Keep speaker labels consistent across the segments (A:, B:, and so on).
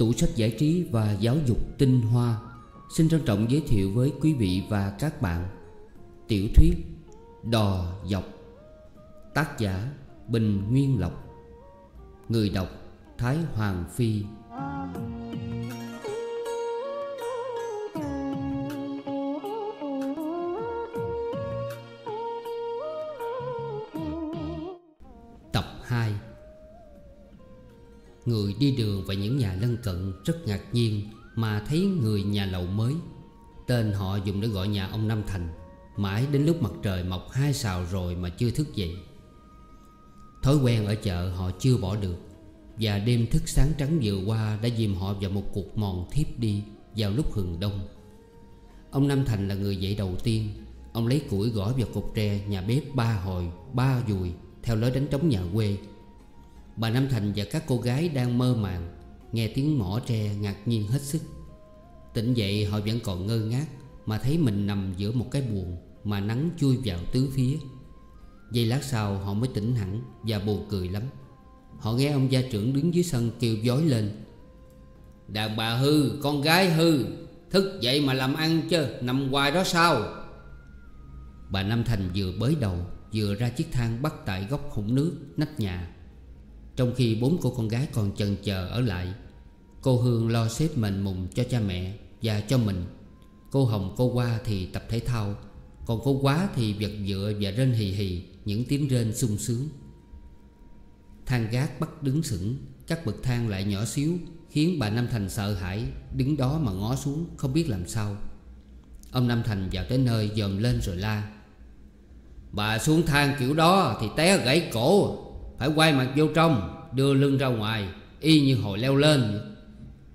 A: Tủ sách giải trí và giáo dục tinh hoa. Xin trân trọng giới thiệu với quý vị và các bạn Tiểu thuyết Đò Dọc, Tác giả Bình Nguyên Lộc, Người đọc Thái Hoàng Phi. Dùng để gọi nhà ông Năm Thành. Mãi đến lúc mặt trời mọc hai sào rồi mà chưa thức dậy. Thói quen ở chợ họ chưa bỏ được. Và đêm thức sáng trắng vừa qua đã dìm họ vào một cuộc mòn thiếp đi Vào lúc hừng đông. Ông Nam Thành là người dậy đầu tiên. Ông lấy củi gõ vào cột tre nhà bếp ba hồi, ba dùi Theo lối đánh trống nhà quê. Bà Nam Thành và các cô gái đang mơ màng Nghe tiếng mỏ tre ngạc nhiên hết sức. Tỉnh dậy họ vẫn còn ngơ ngác. Mà thấy mình nằm giữa một cái buồn Mà nắng chui vào tứ phía. Giây lát sau họ mới tỉnh hẳn Và buồn cười lắm. Họ nghe ông gia trưởng đứng dưới sân kêu dối lên. Đàn bà hư, con gái hư Thức dậy mà làm ăn chứ Nằm hoài đó sao? Bà Nam Thành vừa bới đầu Vừa ra chiếc thang bắt tại góc hũng nước Nách nhà. Trong khi bốn cô con gái còn chần chờ ở lại Cô Hương lo xếp mình mùng cho cha mẹ Và cho mình. Cô Hồng, cô qua thì tập thể thao. Còn cô Quá thì vật dựa và rên hì hì, Những tiếng rên sung sướng. Thang gác bắt đứng sững, Các bậc thang lại nhỏ xíu, Khiến bà Nam Thành sợ hãi, Đứng đó mà ngó xuống, không biết làm sao. Ông Nam Thành vào tới nơi dòm lên rồi la, Bà xuống thang kiểu đó thì té gãy cổ, phải quay mặt vô trong, Đưa lưng ra ngoài, Y như hồi leo lên.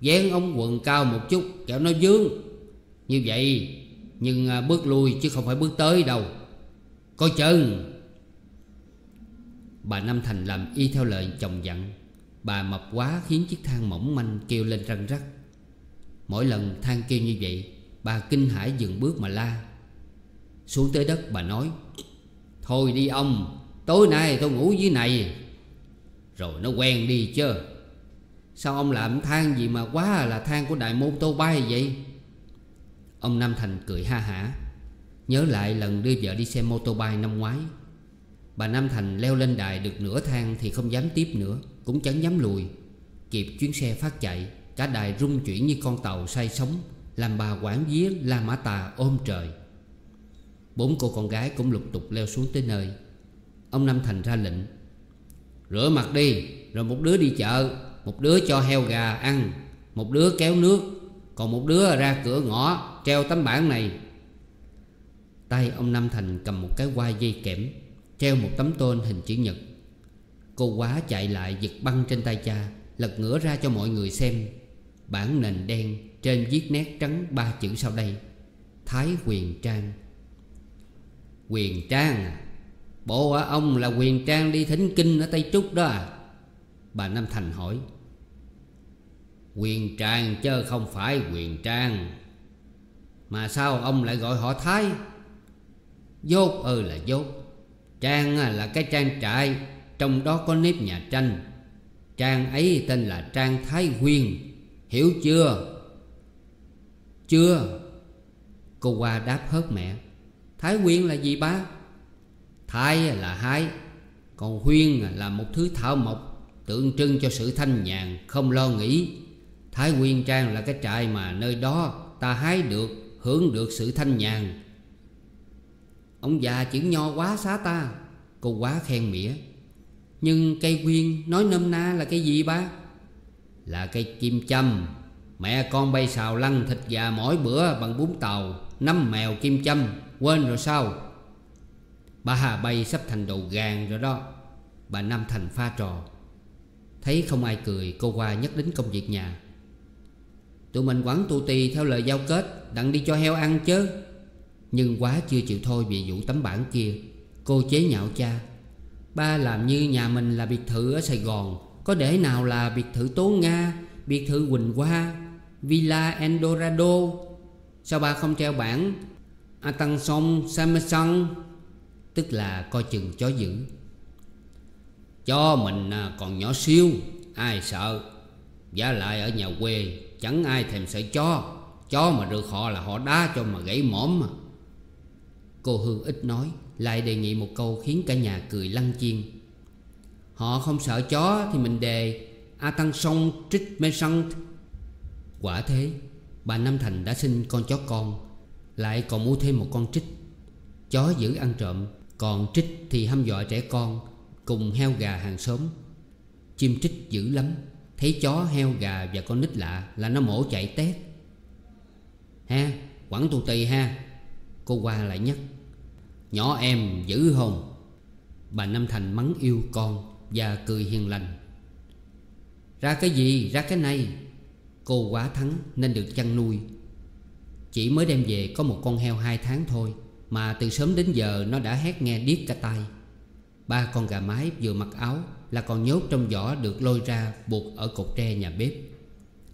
A: Dán ống quần cao một chút, Kẻo nó dướng. Như vậy, Nhưng à, bước lui chứ không phải bước tới đâu. Coi chừng. Bà Năm Thành làm y theo lời chồng dặn. Bà mập quá khiến chiếc thang mỏng manh kêu lên răng rắc. Mỗi lần thang kêu như vậy, Bà kinh hãi dừng bước mà la. Xuống tới đất bà nói, Thôi đi ông, Tối nay tôi ngủ dưới này. Rồi nó quen đi chứ. Sao ông làm than gì mà quá là than của đại môn tô bay vậy? Ông Nam Thành cười ha hả. Nhớ lại lần đưa vợ đi xem mô tô bay năm ngoái. Bà Nam Thành leo lên đài được nửa thang thì không dám tiếp nữa, Cũng chẳng dám lùi. Kịp chuyến xe phát chạy, Cả đài rung chuyển như con tàu say sóng, Làm bà quản vía La Mã Tà ôm trời. Bốn cô con gái cũng lục tục leo xuống tới nơi. Ông Nam Thành ra lệnh, Rửa mặt đi, Rồi một đứa đi chợ, Một đứa cho heo gà ăn, Một đứa kéo nước. Còn một đứa ra cửa ngõ, Treo tấm bảng này. Tay ông Nam Thành cầm một cái quai dây kẽm, Treo một tấm tôn hình chữ nhật. Cô quá chạy lại giật băng trên tay cha, Lật ngửa ra cho mọi người xem. Bản nền đen Trên viết nét trắng ba chữ sau đây, Thái Quyền Trang. Quyền Trang à? Bộ ông là quyền trang đi thính kinh ở Tây Trúc đó à? Bà Nam Thành hỏi. Quyền trang chứ không phải quyền trang. Mà sao ông lại gọi họ Thái? Dốt ơi là dốt. Trang là cái trang trại, Trong đó có nếp nhà tranh. Trang ấy tên là Trang Thái Quyên Hiểu chưa? Chưa. Cô qua đáp hớt mẹ. Thái Quyên là gì ba? Thái là hái, Còn huyên là một thứ thảo mộc, Tượng trưng cho sự thanh nhàn, Không lo nghĩ. Thái nguyên Trang là cái trại mà nơi đó Ta hái được, Hưởng được sự thanh nhàn. Ông già chữ nho quá xá ta, Cô quá khen mỉa. Nhưng cây quyên nói nôm na là cái gì ba? Là cây kim châm. Mẹ con bay xào lăn thịt gà mỗi bữa bằng bún tàu Năm mèo kim châm. Quên rồi sao? Bà Hà bay sắp thành đồ gàn rồi đó. Bà Năm Thành pha trò. Thấy không ai cười, Cô qua nhắc đến công việc nhà. Tụi mình quẳng tù tì theo lời giao kết, Đặng đi cho heo ăn chứ. Nhưng quá chưa chịu thôi vì vụ tấm bản kia, Cô chế nhạo cha. Ba làm như nhà mình là biệt thự ở Sài Gòn, Có để nào là biệt thự Tố Nga, Biệt thự Quỳnh Hoa, Villa Eldorado. Sao ba không treo bản Attention Samsung, Tức là coi chừng chó dữ. Cho mình à, còn nhỏ siêu Ai sợ? Giá lại ở nhà quê, Chẳng ai thèm sợ chó. Chó mà được họ là họ đá cho mà gãy mõm mà. Cô Hương ít nói, Lại đề nghị một câu khiến cả nhà cười lăn chiên. Họ không sợ chó thì mình đề A Tăng Sông Trích Mê Săng Quả thế, Bà Nam Thành đã sinh con chó con, Lại còn mua thêm một con trích. Chó giữ ăn trộm, Còn trích thì hăm dọa trẻ con, Cùng heo gà hàng xóm. Chim trích dữ lắm. Thấy chó heo gà và con nít lạ Là nó mổ chạy tét. Ha, quẳng tù tì ha. Cô qua lại nhắc, Nhỏ em dữ hồn. Bà Nam Thành mắng yêu con Và cười hiền lành. Ra cái gì? Ra cái này. Cô quá thắng nên được chăn nuôi. Chỉ mới đem về có một con heo hai tháng thôi, Mà từ sớm đến giờ nó đã hét nghe điếc cả tai. Ba con gà mái vừa mặc áo là còn nhốt trong vỏ được lôi ra buộc ở cột tre nhà bếp.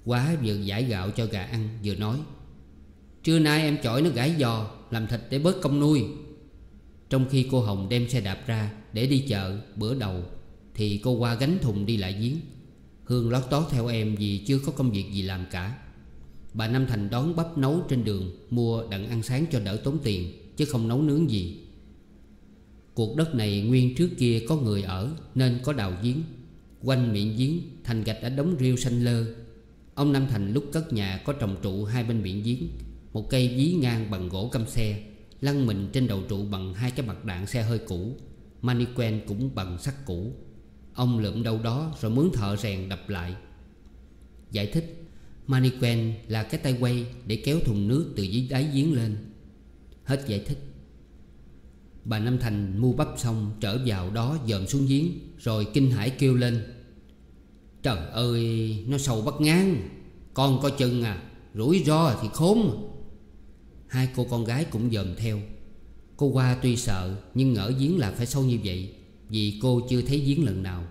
A: Quá vừa giải gạo cho gà ăn, vừa nói, Trưa nay em chọi nó gãi giò, Làm thịt để bớt công nuôi. Trong khi cô Hồng đem xe đạp ra Để đi chợ bữa đầu, Thì cô qua gánh thùng đi lại giếng. Hương lót tót theo em vì chưa có công việc gì làm cả. Bà Năm Thành đón bắp nấu trên đường Mua đặng ăn sáng cho đỡ tốn tiền, Chứ không nấu nướng gì. Cuộc đất này nguyên trước kia có người ở, Nên có đào giếng. Quanh miệng giếng, thành gạch đã đống rêu xanh lơ. Ông Năm Thành lúc cất nhà có trồng trụ hai bên miệng giếng, Một cây dí ngang bằng gỗ căm xe, Lăn mình trên đầu trụ bằng hai cái mặt đạn xe hơi cũ, Maniquen cũng bằng sắt cũ. Ông lượm đâu đó rồi mướn thợ rèn đập lại. Giải thích, Maniquen là cái tay quay để kéo thùng nước từ dưới đáy giếng lên. Hết giải thích. Bà Năm Thành mua bắp xong trở vào đó dòm xuống giếng, Rồi kinh hãi kêu lên. Trời ơi, nó sâu bắt ngán. Con coi chừng à Rủi ro thì khốn. Hai cô con gái cũng dòm theo. Cô qua tuy sợ, Nhưng ngỡ giếng là phải sâu như vậy, Vì cô chưa thấy giếng lần nào.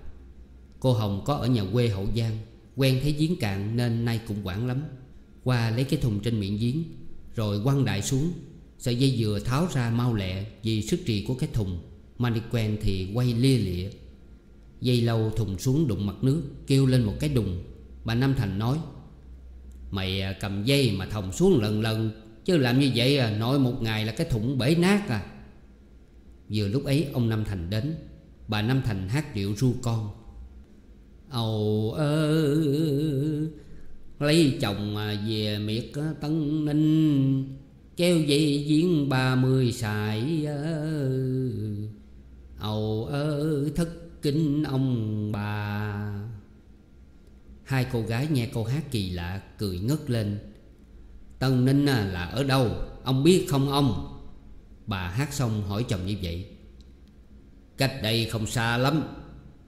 A: Cô Hồng có ở nhà quê Hậu Giang, Quen thấy giếng cạn nên nay cũng quản lắm. Qua lấy cái thùng trên miệng giếng, Rồi quăng đại xuống. Sợi dây dừa tháo ra mau lẹ Vì sức trì của cái thùng. Maniquen thì quay lia lịa. Dây lâu thùng xuống đụng mặt nước Kêu lên một cái đùng. Bà Nam Thành nói Mày à, cầm dây mà thòng xuống lần lần Chứ làm như vậy à, nội một ngày là cái thùng bể nát à. Vừa lúc ấy ông Nam Thành đến. Bà Nam Thành hát điệu ru con. Ầu ơ Lấy chồng à, về miệt à, Tân Ninh treo dậy diễn ba mươi sải, Ầu ơ thất kính ông bà. Hai cô gái nghe câu hát kỳ lạ Cười ngất lên. Tân Ninh à, là ở đâu? Ông biết không ông? Bà hát xong hỏi chồng như vậy. Cách đây không xa lắm.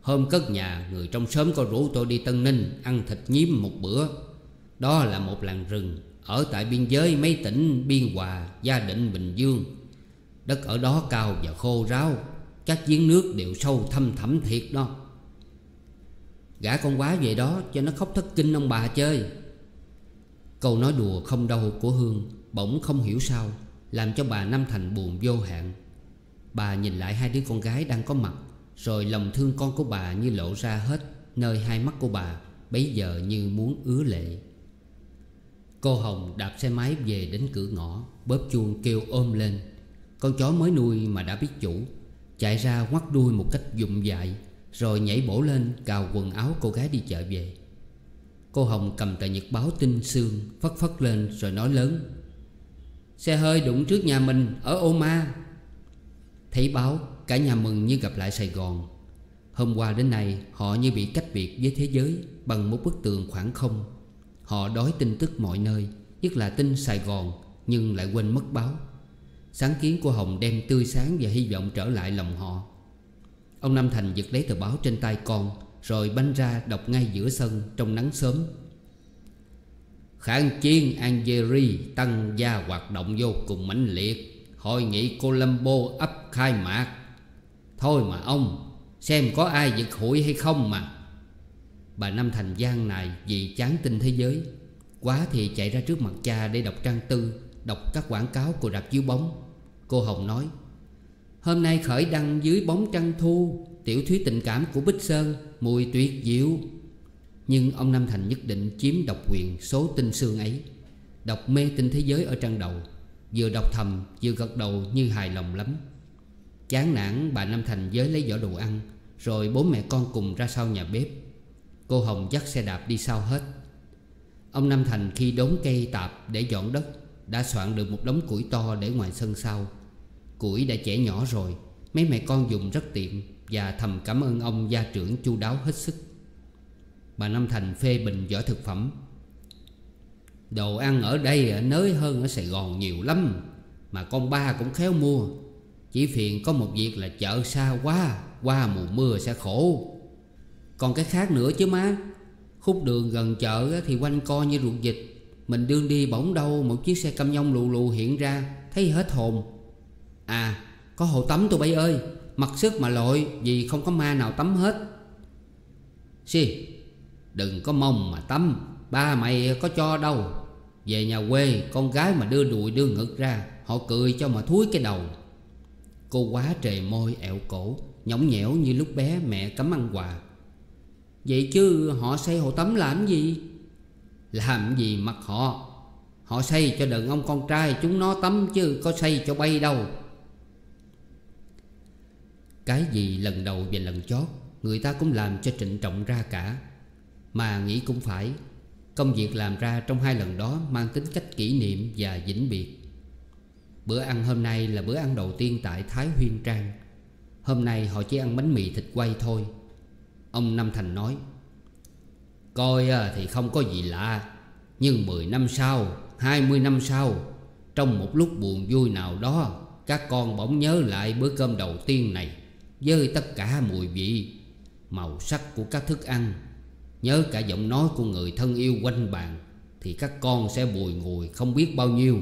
A: Hôm cất nhà Người trong xóm có rủ tôi đi Tân Ninh Ăn thịt nhím một bữa. Đó là một làng rừng. Ở tại biên giới mấy tỉnh Biên Hòa, Gia Định, Bình Dương. Đất ở đó cao và khô ráo, Các giếng nước đều sâu thâm thẳm thiệt đó. Gã con quá về đó cho nó khóc thất kinh ông bà chơi. Câu nói đùa không đâu của Hương Bỗng không hiểu sao, Làm cho bà Năm Thành buồn vô hạn. Bà nhìn lại hai đứa con gái đang có mặt, Rồi lòng thương con của bà như lộ ra hết Nơi hai mắt của bà Bấy giờ như muốn ứa lệ. Cô Hồng đạp xe máy về đến cửa ngõ. Bóp chuông kêu ôm lên. Con chó mới nuôi mà đã biết chủ. Chạy ra ngoắt đuôi một cách dụng dại, Rồi nhảy bổ lên, cào quần áo cô gái đi chợ về. Cô Hồng cầm tờ nhật báo tinh xương, Phất phất lên rồi nói lớn. Xe hơi đụng trước nhà mình, ở Ô Ma. Thấy báo, cả nhà mừng như gặp lại Sài Gòn. Hôm qua đến nay, họ như bị cách biệt với thế giới Bằng một bức tường khoảng không. Họ đói tin tức mọi nơi, Nhất là tin Sài Gòn, Nhưng lại quên mất báo. Sáng kiến của Hồng đem tươi sáng và hy vọng trở lại lòng họ. Ông Nam Thành giật lấy tờ báo trên tay con, Rồi banh ra đọc ngay giữa sân trong nắng sớm. Kháng chiến Algeria tăng gia hoạt động vô cùng mãnh liệt. Hội nghị Colombo ấp khai mạc. Thôi mà ông, Xem có ai giật hụi hay không mà. Bà năm Thành gian này vì chán tin thế giới. Quá thì chạy ra trước mặt cha để đọc trang tư, Đọc các quảng cáo của rạp chiếu bóng. Cô Hồng nói, Hôm nay khởi đăng dưới bóng trăng thu, Tiểu thuyết tình cảm của Bích Sơn, Mùi tuyệt diệu. Nhưng ông Nam Thành nhất định chiếm độc quyền số tinh xương ấy. Đọc mê tinh thế giới ở trang đầu, Vừa đọc thầm, vừa gật đầu như hài lòng lắm. Chán nản, bà Nam Thành giới lấy giỏ đồ ăn, Rồi bố mẹ con cùng ra sau nhà bếp. Cô Hồng dắt xe đạp đi sau hết. Ông Nam Thành khi đốn cây tạp để dọn đất, Đã soạn được một đống củi to để ngoài sân sau. Củi đã trẻ nhỏ rồi, Mấy mẹ con dùng rất tiện Và thầm cảm ơn ông gia trưởng chu đáo hết sức. Bà Nam Thành phê bình giỏ thực phẩm. Đồ ăn ở đây à, nới hơn ở Sài Gòn nhiều lắm, Mà con ba cũng khéo mua. Chỉ phiền có một việc là chợ xa quá, Qua mùa mưa sẽ khổ. Còn cái khác nữa chứ má. Khúc đường gần chợ thì quanh co như ruột dịch Mình đương đi bỗng đâu Một chiếc xe cam nhông lù lù hiện ra, Thấy hết hồn. À có hồ tắm tụi bay ơi. Mặc sức mà lội, Vì không có ma nào tắm hết. Xì, Đừng có mong mà tắm. Ba mày có cho đâu. Về nhà quê, con gái mà đưa đùi đưa ngực ra, Họ cười cho mà thúi cái đầu. Cô quá trề môi, ẹo cổ, Nhõng nhẽo như lúc bé mẹ cấm ăn quà. Vậy chứ họ xây hồ tắm làm gì? Làm gì mặc họ? Họ xây cho đàn ông con trai chúng nó tắm chứ có xây cho bay đâu. Cái gì lần đầu và lần chót, Người ta cũng làm cho trịnh trọng ra cả. Mà nghĩ cũng phải, Công việc làm ra trong hai lần đó Mang tính cách kỷ niệm và vĩnh biệt. Bữa ăn hôm nay là bữa ăn đầu tiên tại Thái Huyên Trang. Hôm nay họ chỉ ăn bánh mì thịt quay thôi. Ông Năm Thành nói, Coi à, thì không có gì lạ, Nhưng 10 năm sau 20 năm sau, Trong một lúc buồn vui nào đó, Các con bỗng nhớ lại bữa cơm đầu tiên này Với tất cả mùi vị, Màu sắc của các thức ăn. Nhớ cả giọng nói của người thân yêu quanh bàn, Thì các con sẽ bùi ngùi không biết bao nhiêu.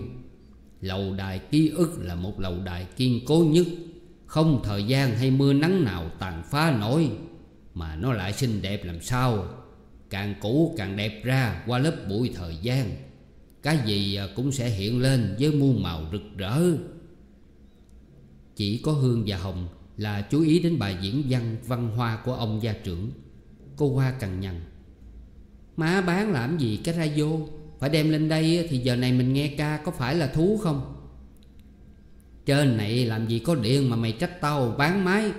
A: Lầu đài ký ức là một lầu đài kiên cố nhất, Không thời gian hay mưa nắng nào tàn phá nổi. Mà nó lại xinh đẹp làm sao? Càng cũ càng đẹp ra qua lớp bụi thời gian. Cái gì à, cũng sẽ hiện lên với muôn màu rực rỡ. Chỉ có Hương và Hồng là chú ý đến bài diễn văn văn hoa của ông gia trưởng, Cô Hoa cằn nhằn. Má bán làm gì cái radio Phải đem lên đây thì giờ này mình nghe ca có phải là thú không? Trên này làm gì có điện mà mày trách tao bán máy.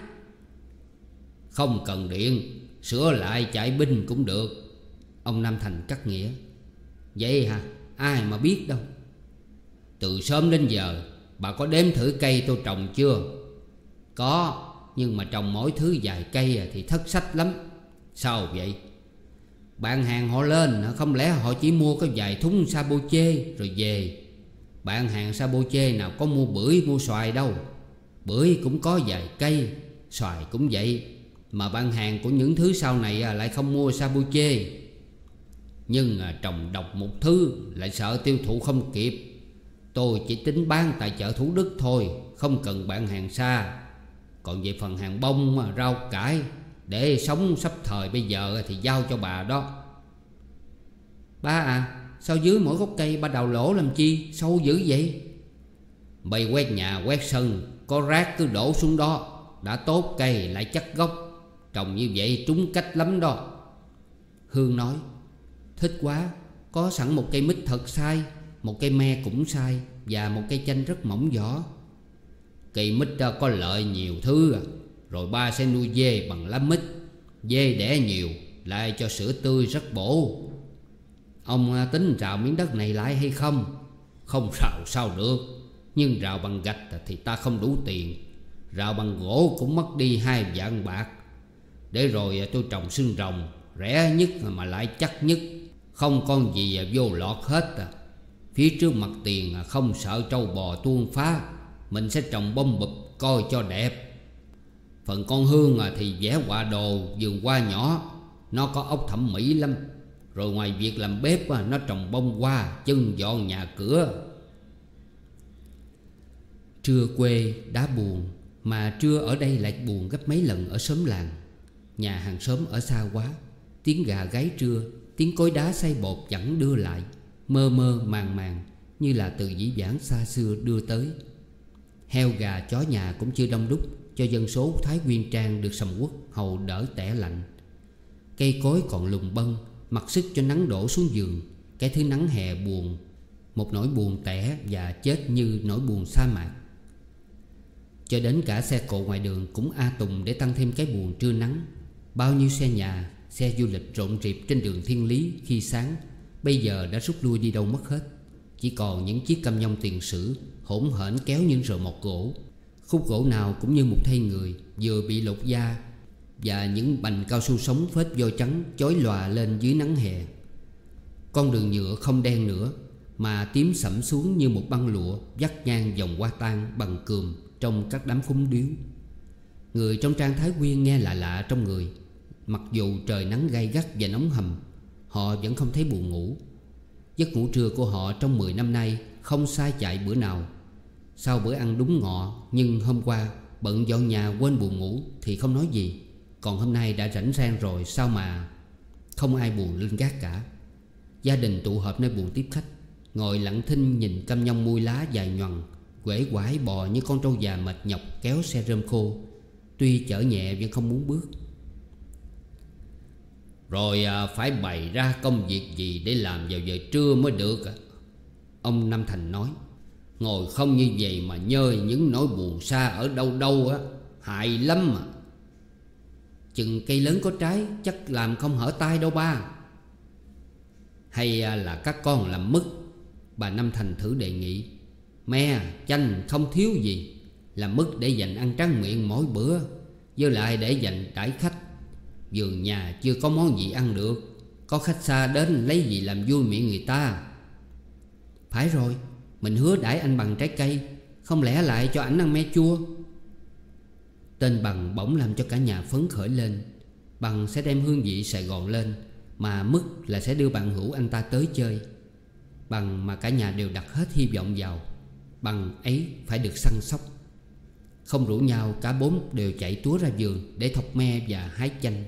A: Không cần điện, Sửa lại chạy binh cũng được. Ông Nam Thành cắt nghĩa. Vậy hả? Ai mà biết đâu. Từ sớm đến giờ, Bà có đếm thử cây tôi trồng chưa? Có, Nhưng mà trồng mỗi thứ vài cây à thì thất sách lắm. Sao vậy? Bạn hàng họ lên Không lẽ họ chỉ mua có vài thúng saboche Rồi về? Bạn hàng saboche nào có mua bưởi, mua xoài đâu. Bưởi cũng có vài cây, Xoài cũng vậy. Mà bán hàng của những thứ sau này à, lại không mua saboche Nhưng à, trồng độc một thứ, Lại sợ tiêu thụ không kịp. Tôi chỉ tính bán tại chợ Thủ Đức thôi, Không cần bạn hàng xa. Còn về phần hàng bông à, rau cải, Để sống sắp thời bây giờ thì giao cho bà đó. Ba à Sao dưới mỗi gốc cây ba đào lỗ làm chi? Sâu dữ vậy? Bày quét nhà, quét sân, Có rác cứ đổ xuống đó. Đã tốt cây, lại chắc gốc. Trồng như vậy trúng cách lắm đó. Hương nói, Thích quá, Có sẵn một cây mít thật sai, Một cây me cũng sai Và một cây chanh rất mỏng vỏ. Cây mít có lợi nhiều thứ à. Rồi ba sẽ nuôi dê bằng lá mít, Dê đẻ nhiều, Lại cho sữa tươi rất bổ. Ông à, tính rào miếng đất này lại hay không? Không rào sao được, Nhưng rào bằng gạch thì ta không đủ tiền, Rào bằng gỗ cũng mất đi hai vạn bạc. Để rồi à, tôi trồng xương rồng, Rẻ nhất mà lại chắc nhất. Không con gì à, vô lọt hết à. Phía trước mặt tiền à, không sợ trâu bò tuôn phá. Mình sẽ trồng bông bụp, coi cho đẹp. Phần con Hương thì vẽ họa đồ, vườn hoa nhỏ. Nó có ốc thẩm mỹ lắm. Rồi ngoài việc làm bếp nó trồng bông hoa, Chân dọn nhà cửa.
B: Trưa quê đã buồn. Mà trưa ở đây lại buồn gấp mấy lần ở xóm làng. Nhà hàng xóm ở xa quá. Tiếng gà gáy trưa, Tiếng cối đá xay bột chẳng đưa lại, Mơ mơ màng màng, Như là từ dĩ vãng xa xưa đưa tới. Heo gà chó nhà cũng chưa đông đúc, Cho dân số Thái Nguyên Trang được sầm quốc Hầu đỡ tẻ lạnh. Cây cối còn lùng bân Mặc sức cho nắng đổ xuống giường, Cái thứ nắng hè buồn, Một nỗi buồn tẻ và chết như nỗi buồn sa mạc. Cho đến cả xe cộ ngoài đường cũng a tùng để tăng thêm cái buồn trưa nắng. Bao nhiêu xe nhà, xe du lịch rộn rịp trên đường thiên lý khi sáng Bây giờ đã rút lui đi đâu mất hết. Chỉ còn những chiếc cam nhông tiền sử Hỗn hển kéo những rờ mọc gỗ. Khúc gỗ nào cũng như một thây người Vừa bị lột da Và những bành cao su sống phết vô trắng Chói lòa lên dưới nắng hè. Con đường nhựa không đen nữa Mà tím sẫm xuống như một băng lụa Dắt ngang dòng hoa tan bằng cườm Trong các đám phúng điếu. Người trong trang Thái Quyên nghe lạ lạ trong người Mặc dù trời nắng gay gắt và nóng hầm, Họ vẫn không thấy buồn ngủ. Giấc ngủ trưa của họ trong 10 năm nay Không sai chạy bữa nào. Sau bữa ăn đúng ngọ, Nhưng hôm qua bận dọn nhà quên buồn ngủ Thì không nói gì. Còn hôm nay đã rảnh rang rồi, Sao mà Không ai buồn lên gác cả. Gia đình tụ họp nơi buồn tiếp khách, Ngồi lặng thinh nhìn cam nhông mui lá dài nhoằng, Quể quải bò như con trâu già mệt nhọc kéo xe rơm khô. Tuy chở nhẹ vẫn không muốn bước
A: rồi à, phải bày ra công việc gì để làm vào giờ trưa mới được? À?
B: Ông Nam Thành nói
A: Ngồi không như vậy mà nhơi những nỗi buồn xa ở đâu đâu á Hại lắm mà.
B: Chừng cây lớn có trái chắc làm không hở tay đâu ba.
A: Hay à, là các con làm mứt?
B: Bà Nam Thành thử đề nghị
A: Me, chanh không thiếu gì Làm mứt để dành ăn tráng miệng mỗi bữa Với lại để dành đãi khách Vườn nhà chưa có món gì ăn được. Có khách xa đến lấy gì làm vui miệng người ta?
B: Phải rồi, Mình hứa đãi anh bằng trái cây, Không lẽ lại cho ảnh ăn me chua? Tên bằng bỗng làm cho cả nhà phấn khởi lên. Bằng sẽ đem hương vị Sài Gòn lên, Mà mức là sẽ đưa bạn hữu anh ta tới chơi. Bằng mà cả nhà đều đặt hết hy vọng vào, Bằng ấy phải được săn sóc. Không rủ nhau, cả bốn đều chạy túa ra vườn Để thọc me và hái chanh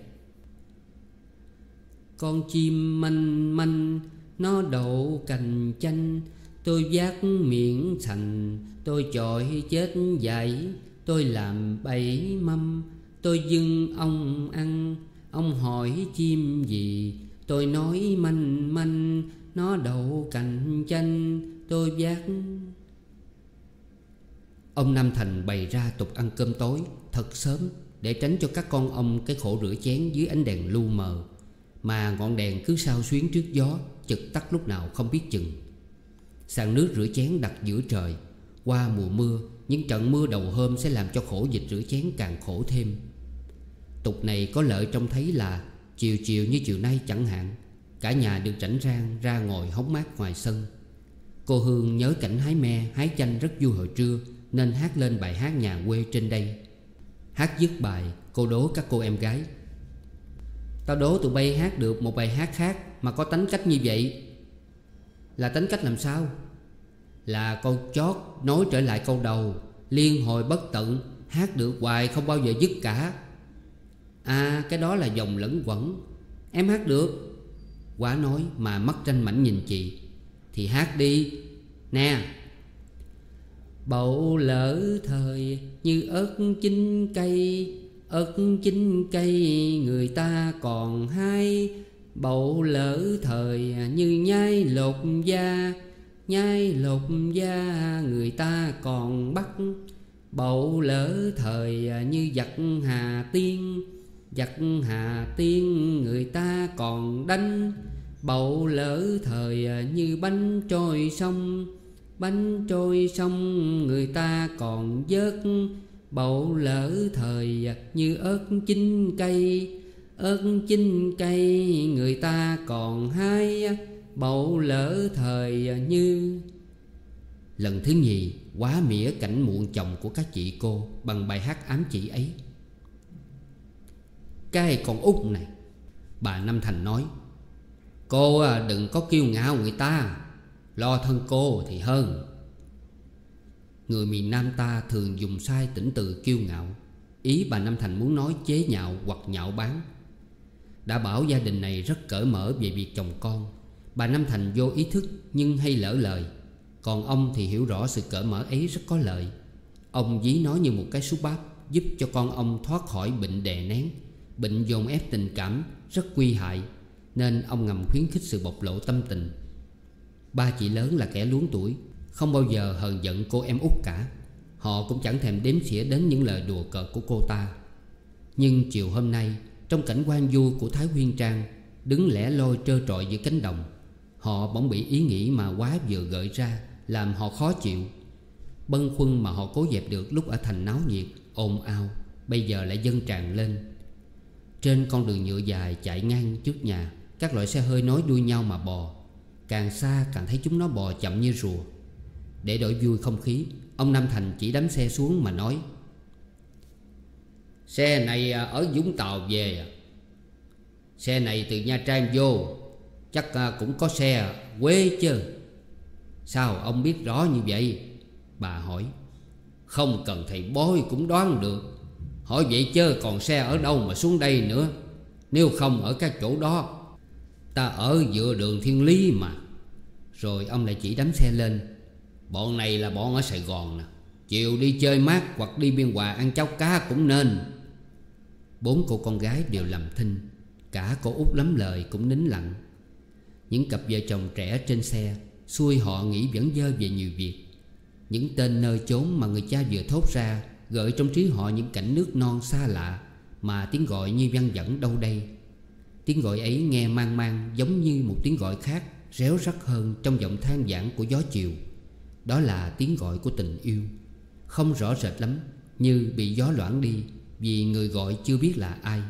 B: con chim manh manh, Nó đậu cành chanh. Tôi giác miệng thành Tôi chọi chết dậy Tôi làm bẫy mâm, Tôi dưng ông ăn. Ông hỏi chim gì, Tôi nói manh manh, Nó đậu cành chanh. Tôi giác Ông Nam Thành bày ra tục ăn cơm tối Thật sớm Để tránh cho các con ông cái khổ rửa chén dưới ánh đèn lu mờ mà ngọn đèn cứ sao xuyến trước gió Chật tắt lúc nào không biết chừng. Sàn nước rửa chén đặt giữa trời. Qua mùa mưa, Những trận mưa đầu hôm sẽ làm cho khổ dịch rửa chén càng khổ thêm. Tục này có lợi trông thấy là Chiều chiều như chiều nay chẳng hạn, Cả nhà được rảnh rang ra ngồi hóng mát ngoài sân. Cô Hương nhớ cảnh hái me, Hái chanh rất vui hồi trưa, Nên hát lên bài hát nhà quê trên đây. Hát dứt bài, Cô đố các cô em gái Tao đố tụi bay hát được một bài hát khác Mà có tính cách như vậy. Là tính cách làm sao? Là câu chót nói trở lại câu đầu, Liên hồi bất tận, Hát được hoài không bao giờ dứt cả. À cái đó là dòng lẫn quẩn. Em hát được. Quá nói mà mắt tranh mảnh nhìn chị. Thì hát đi. Nè. Bậu lỡ thời như ớt chín cây ớt chín cây người ta còn hai Bậu lỡ thời như nhai lột da, Nhai lột da người ta còn bắt. Bậu lỡ thời như giặc hà tiên, Giặc hà tiên người ta còn đánh. Bậu lỡ thời như bánh trôi sông, Bánh trôi sông người ta còn vớt.
A: Bậu lỡ thời như ớt chín cây, Ớt chín cây người ta còn hai Bậu lỡ thời như Lần thứ nhì, quá mỉa cảnh muộn chồng của các chị cô Bằng bài hát ám chỉ ấy. Cái con út này, Bà Năm Thành nói, Cô à, đừng có kiêu ngạo người ta. Lo thân cô thì hơn. Người miền Nam ta thường dùng sai tỉnh từ kiêu ngạo. Ý bà Nam Thành muốn nói chế nhạo hoặc nhạo báng Đã bảo gia đình này rất cởi mở về việc chồng con. Bà Nam Thành vô ý thức nhưng hay lỡ lời. Còn ông thì hiểu rõ sự cởi mở ấy rất có lợi. Ông dí nó như một cái súp bát Giúp cho con ông thoát khỏi bệnh đè nén. Bệnh dồn ép tình cảm rất nguy hại, Nên ông ngầm khuyến khích sự bộc lộ tâm tình. Ba chị lớn là kẻ luống tuổi không bao giờ hờn giận cô em út cả. Họ cũng chẳng thèm đếm xỉa đến những lời đùa cợt của cô ta. Nhưng chiều hôm nay, Trong cảnh quan du của Thái Huyên Trang, Đứng lẻ loi trơ trọi giữa cánh đồng, Họ bỗng bị ý nghĩ mà quá vừa gợi ra, Làm họ khó chịu. Bân khuân mà họ cố dẹp được lúc ở thành náo nhiệt, ồn ào, Bây giờ lại dâng tràn lên. Trên con đường nhựa dài chạy ngang trước nhà, Các loại xe hơi nối đuôi nhau mà bò. Càng xa càng thấy chúng nó bò chậm như rùa. Để đổi vui không khí. Ông Nam Thành chỉ đánh xe xuống mà nói, Xe này à, ở Vũng Tàu về? À. Xe này từ Nha Trang vô, Chắc à, cũng có xe quê chứ. Sao ông biết rõ như vậy? Bà hỏi. Không cần thầy bói cũng đoán được. Hỏi vậy chứ còn xe ở đâu mà xuống đây nữa? Nếu không ở các chỗ đó, Ta ở giữa đường thiên lý mà. Rồi ông lại chỉ đắm xe lên. Bọn này là bọn ở Sài Gòn nè. Chiều đi chơi mát hoặc đi biên hòa ăn cháo cá cũng nên. Bốn cô con gái đều làm thinh, Cả cô út lắm lời cũng nín lặng. Những cặp vợ chồng trẻ trên xe Xui họ nghĩ vẫn dơ về nhiều việc. Những tên nơi chốn mà người cha vừa thốt ra Gợi trong trí họ những cảnh nước non xa lạ Mà tiếng gọi như văng vẳng đâu đây. Tiếng gọi ấy nghe mang mang giống như một tiếng gọi khác, Réo rắt hơn trong giọng than vãn của gió chiều. Đó là tiếng gọi của tình yêu. Không rõ rệt lắm, Như bị gió loãng đi Vì người gọi chưa biết là ai.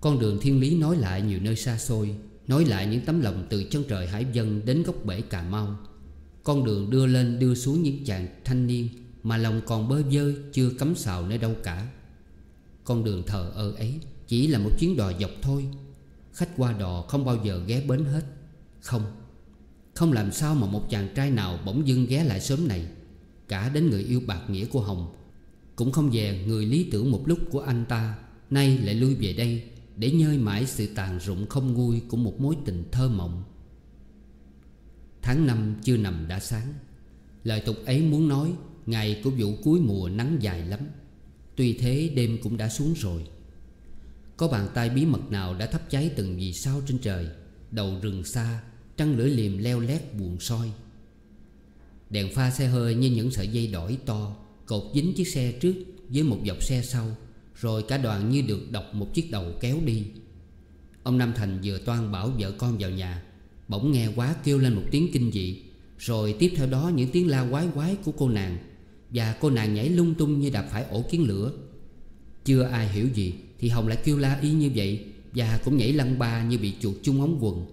A: Con đường thiên lý nói lại nhiều nơi xa xôi, Nói lại những tấm lòng từ chân trời Hải Vân đến góc bể Cà Mau. Con đường đưa lên đưa xuống những chàng thanh niên Mà lòng còn bơ vơ, chưa cấm xào nơi đâu cả. Con đường thờ ơ ấy chỉ là một chuyến đò dọc thôi. Khách qua đò không bao giờ ghé bến hết. Không. Không làm sao mà một chàng trai nào bỗng dưng ghé lại sớm này. Cả đến người yêu bạc nghĩa của Hồng. Cũng không về người lý tưởng một lúc của anh ta, Nay lại lui về đây Để nhơi mãi sự tàn rụng không nguôi Của một mối tình thơ mộng. Tháng năm chưa nằm đã sáng. Lời tục ấy muốn nói, Ngày của vụ cuối mùa nắng dài lắm. Tuy thế đêm cũng đã xuống rồi. Có bàn tay bí mật nào đã thắp cháy từng vì sao trên trời, Đầu rừng xa Trăng lưỡi liềm leo lét buồn soi. Đèn pha xe hơi như những sợi dây đỏi to, Cột dính chiếc xe trước với một dọc xe sau, Rồi cả đoàn như được đọc một chiếc đầu kéo đi. Ông Nam Thành vừa toan bảo vợ con vào nhà, Bỗng nghe quá kêu lên một tiếng kinh dị, Rồi tiếp theo đó những tiếng la quái quái của cô nàng, Và cô nàng nhảy lung tung như đạp phải ổ kiến lửa. Chưa ai hiểu gì thì Hồng lại kêu la y như vậy, Và cũng nhảy lăn ba như bị chuột chung ống quần.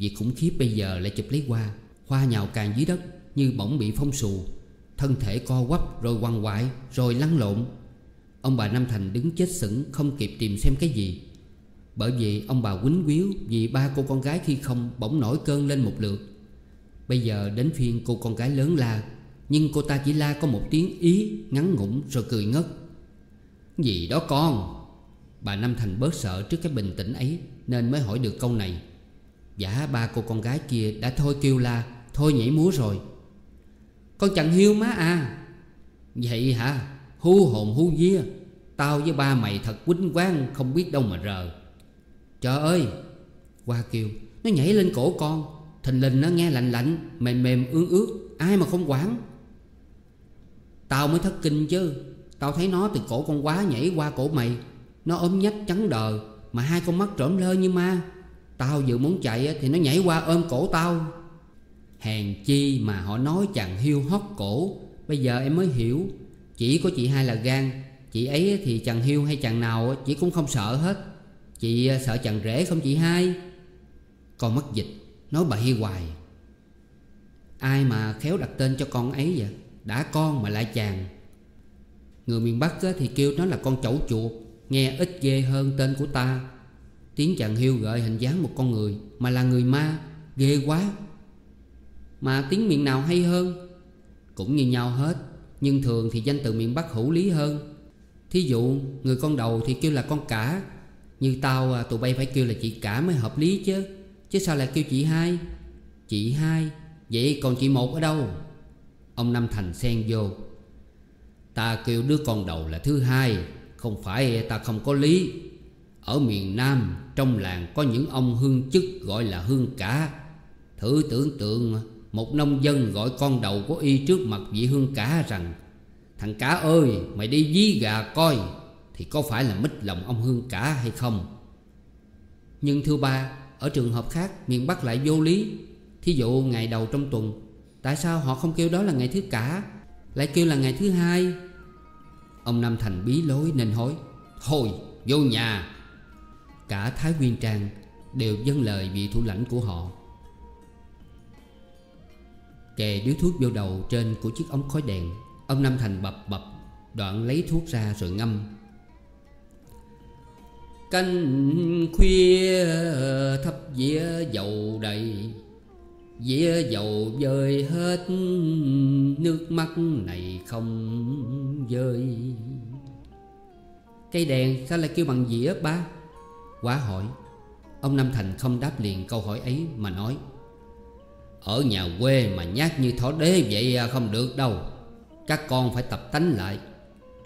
A: Việc khủng khiếp bây giờ lại chụp lấy Hoa. Hoa nhào càng dưới đất Như bỗng bị phong xù. Thân thể co quắp rồi quằn quại, Rồi lăn lộn. Ông bà Nam Thành đứng chết sững, Không kịp tìm xem cái gì. Bởi vì ông bà quýnh quýu Vì ba cô con gái khi không bỗng nổi cơn lên một lượt. Bây giờ đến phiên cô con gái lớn la, Nhưng cô ta chỉ la có một tiếng ý, Ngắn ngủn rồi cười ngất. Gì đó con? Bà Nam Thành bớt sợ trước cái bình tĩnh ấy, Nên mới hỏi được câu này. Dạ ba cô con gái kia đã thôi kêu la, Thôi nhảy múa rồi. Con chẳng hiu má à Vậy hả? Hu hồn hu vía, Tao với ba mày thật quýnh quán, Không biết đâu mà rờ. Trời ơi Qua kêu, Nó nhảy lên cổ con, Thình lình nó nghe lạnh lạnh, Mềm mềm ương ướt Ai mà không quản Tao mới thất kinh chứ, Tao thấy nó từ cổ con quá nhảy qua cổ mày, Nó ốm nhách trắng đờ Mà hai con mắt trộm lơ như ma. Tao vừa muốn chạy thì nó nhảy qua ôm cổ tao. Hèn chi mà họ nói chàng hiu hót cổ. Bây giờ em mới hiểu, Chỉ có chị hai là gan. Chị ấy thì chàng hiu hay chàng nào Chị cũng không sợ hết. Chị à, sợ chàng rể không chị hai? Con mất dịch, Nói bậy hoài. Ai mà khéo đặt tên cho con ấy vậy? Đã con mà lại chàng. Người miền Bắc thì kêu nó là con chẩu chuột, Nghe ít ghê hơn tên của ta. Tiếng chàng hiu gợi hình dáng một con người Mà là người ma Ghê quá. Mà tiếng miệng nào hay hơn? Cũng như nhau hết Nhưng thường thì danh từ miền Bắc hữu lý hơn. Thí dụ người con đầu thì kêu là con cả Như tao à, tụi bay phải kêu là chị cả mới hợp lý chứ. Chứ sao lại kêu chị hai? Chị hai? Vậy còn chị một ở đâu? Ông Năm Thành xen vô. Ta kêu đứa con đầu là thứ hai Không phải ta không có lý. Ở miền Nam, Trong làng có những ông hương chức Gọi là hương cả. Thử tưởng tượng, Một nông dân gọi con đầu của y trước mặt vị hương cả rằng, Thằng cả ơi, Mày đi dí gà coi, Thì có phải là mít lòng ông hương cả hay không? Nhưng thưa ba, Ở trường hợp khác, miền Bắc lại vô lý. Thí dụ ngày đầu trong tuần, Tại sao họ không kêu đó là ngày thứ cả, Lại kêu là ngày thứ hai? Ông Nam Thành bí lối nên hối, Thôi, vô nhà Cả Thái Nguyên Trang Đều dâng lời vị thủ lãnh của họ. Kề điếu thuốc vô đầu trên của chiếc ống khói đèn, Ông Nam Thành bập bập, Đoạn lấy thuốc ra rồi ngâm. Canh khuya, thấp dĩa dầu đầy Dĩa dầu rơi hết, Nước mắt này không rơi Cây đèn sao lại kêu bằng dĩa, ba? Quá hỏi. Ông Nam Thành không đáp liền câu hỏi ấy mà nói, Ở nhà quê mà nhát như thỏ đế vậy à, không được đâu. Các con phải tập tánh lại.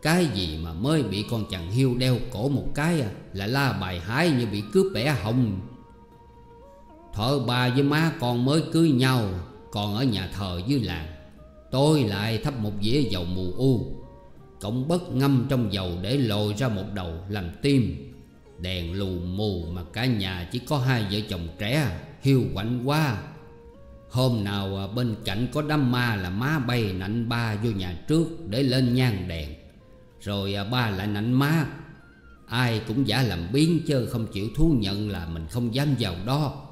A: Cái gì mà mới bị con chàng hiu đeo cổ một cái à, Là la bài hái như bị cướp bẻ hồng. Thợ bà với má con mới cưới nhau, Còn ở nhà thờ dưới làng, Tôi lại thắp một dĩa dầu mù u. Cộng bất ngâm trong dầu để lồi ra một đầu làm tim. Đèn lù mù mà cả nhà chỉ có hai vợ chồng trẻ, Hiu quạnh quá. Hôm nào à, bên cạnh có đám ma là má bay nạnh ba vô nhà trước để lên nhang đèn. Rồi à, ba lại nạnh má. Ai cũng giả làm biến chứ không chịu thú nhận là mình không dám vào đó.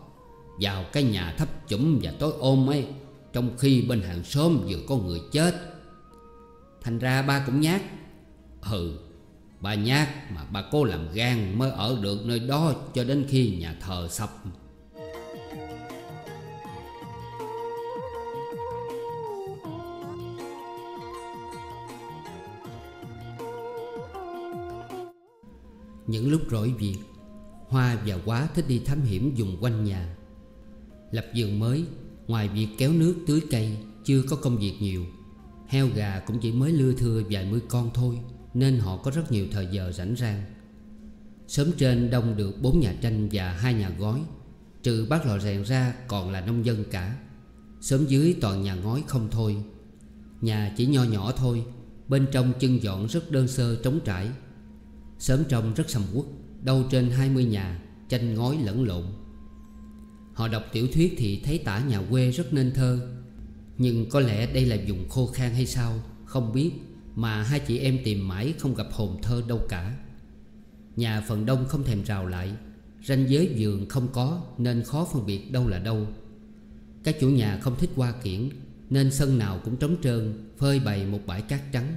A: Vào cái nhà thấp chủng và tối ôm ấy, Trong khi bên hàng xóm vừa có người chết. Thành ra ba cũng nhát. Ừ bà nhát mà bà cố làm gan Mới ở được nơi đó cho đến khi nhà thờ sập Những lúc rỗi việc, Hoa và Quá thích đi thám hiểm dùng quanh nhà. Lập vườn mới, Ngoài việc kéo nước tưới cây, Chưa có công việc nhiều. Heo gà cũng chỉ mới lưa thưa vài mươi con thôi. Nên họ có rất nhiều thời giờ rảnh rang. Sớm trên đông được bốn nhà tranh và hai nhà gói, Trừ bác lò rèn ra còn là nông dân cả. Sớm dưới toàn nhà ngói không thôi, Nhà chỉ nho nhỏ thôi, Bên trong chân dọn rất đơn sơ trống trải. Sớm trong rất sầm uất, Đâu trên hai mươi nhà Tranh ngói lẫn lộn. Họ đọc tiểu thuyết thì thấy tả nhà quê rất nên thơ, Nhưng có lẽ đây là vùng khô khan hay sao, Không biết. Mà hai chị em tìm mãi không gặp hồn thơ đâu cả. Nhà phần đông không thèm rào lại Ranh giới giường không có Nên khó phân biệt đâu là đâu. Các chủ nhà không thích hoa kiển Nên sân nào cũng trống trơn Phơi bày một bãi cát trắng.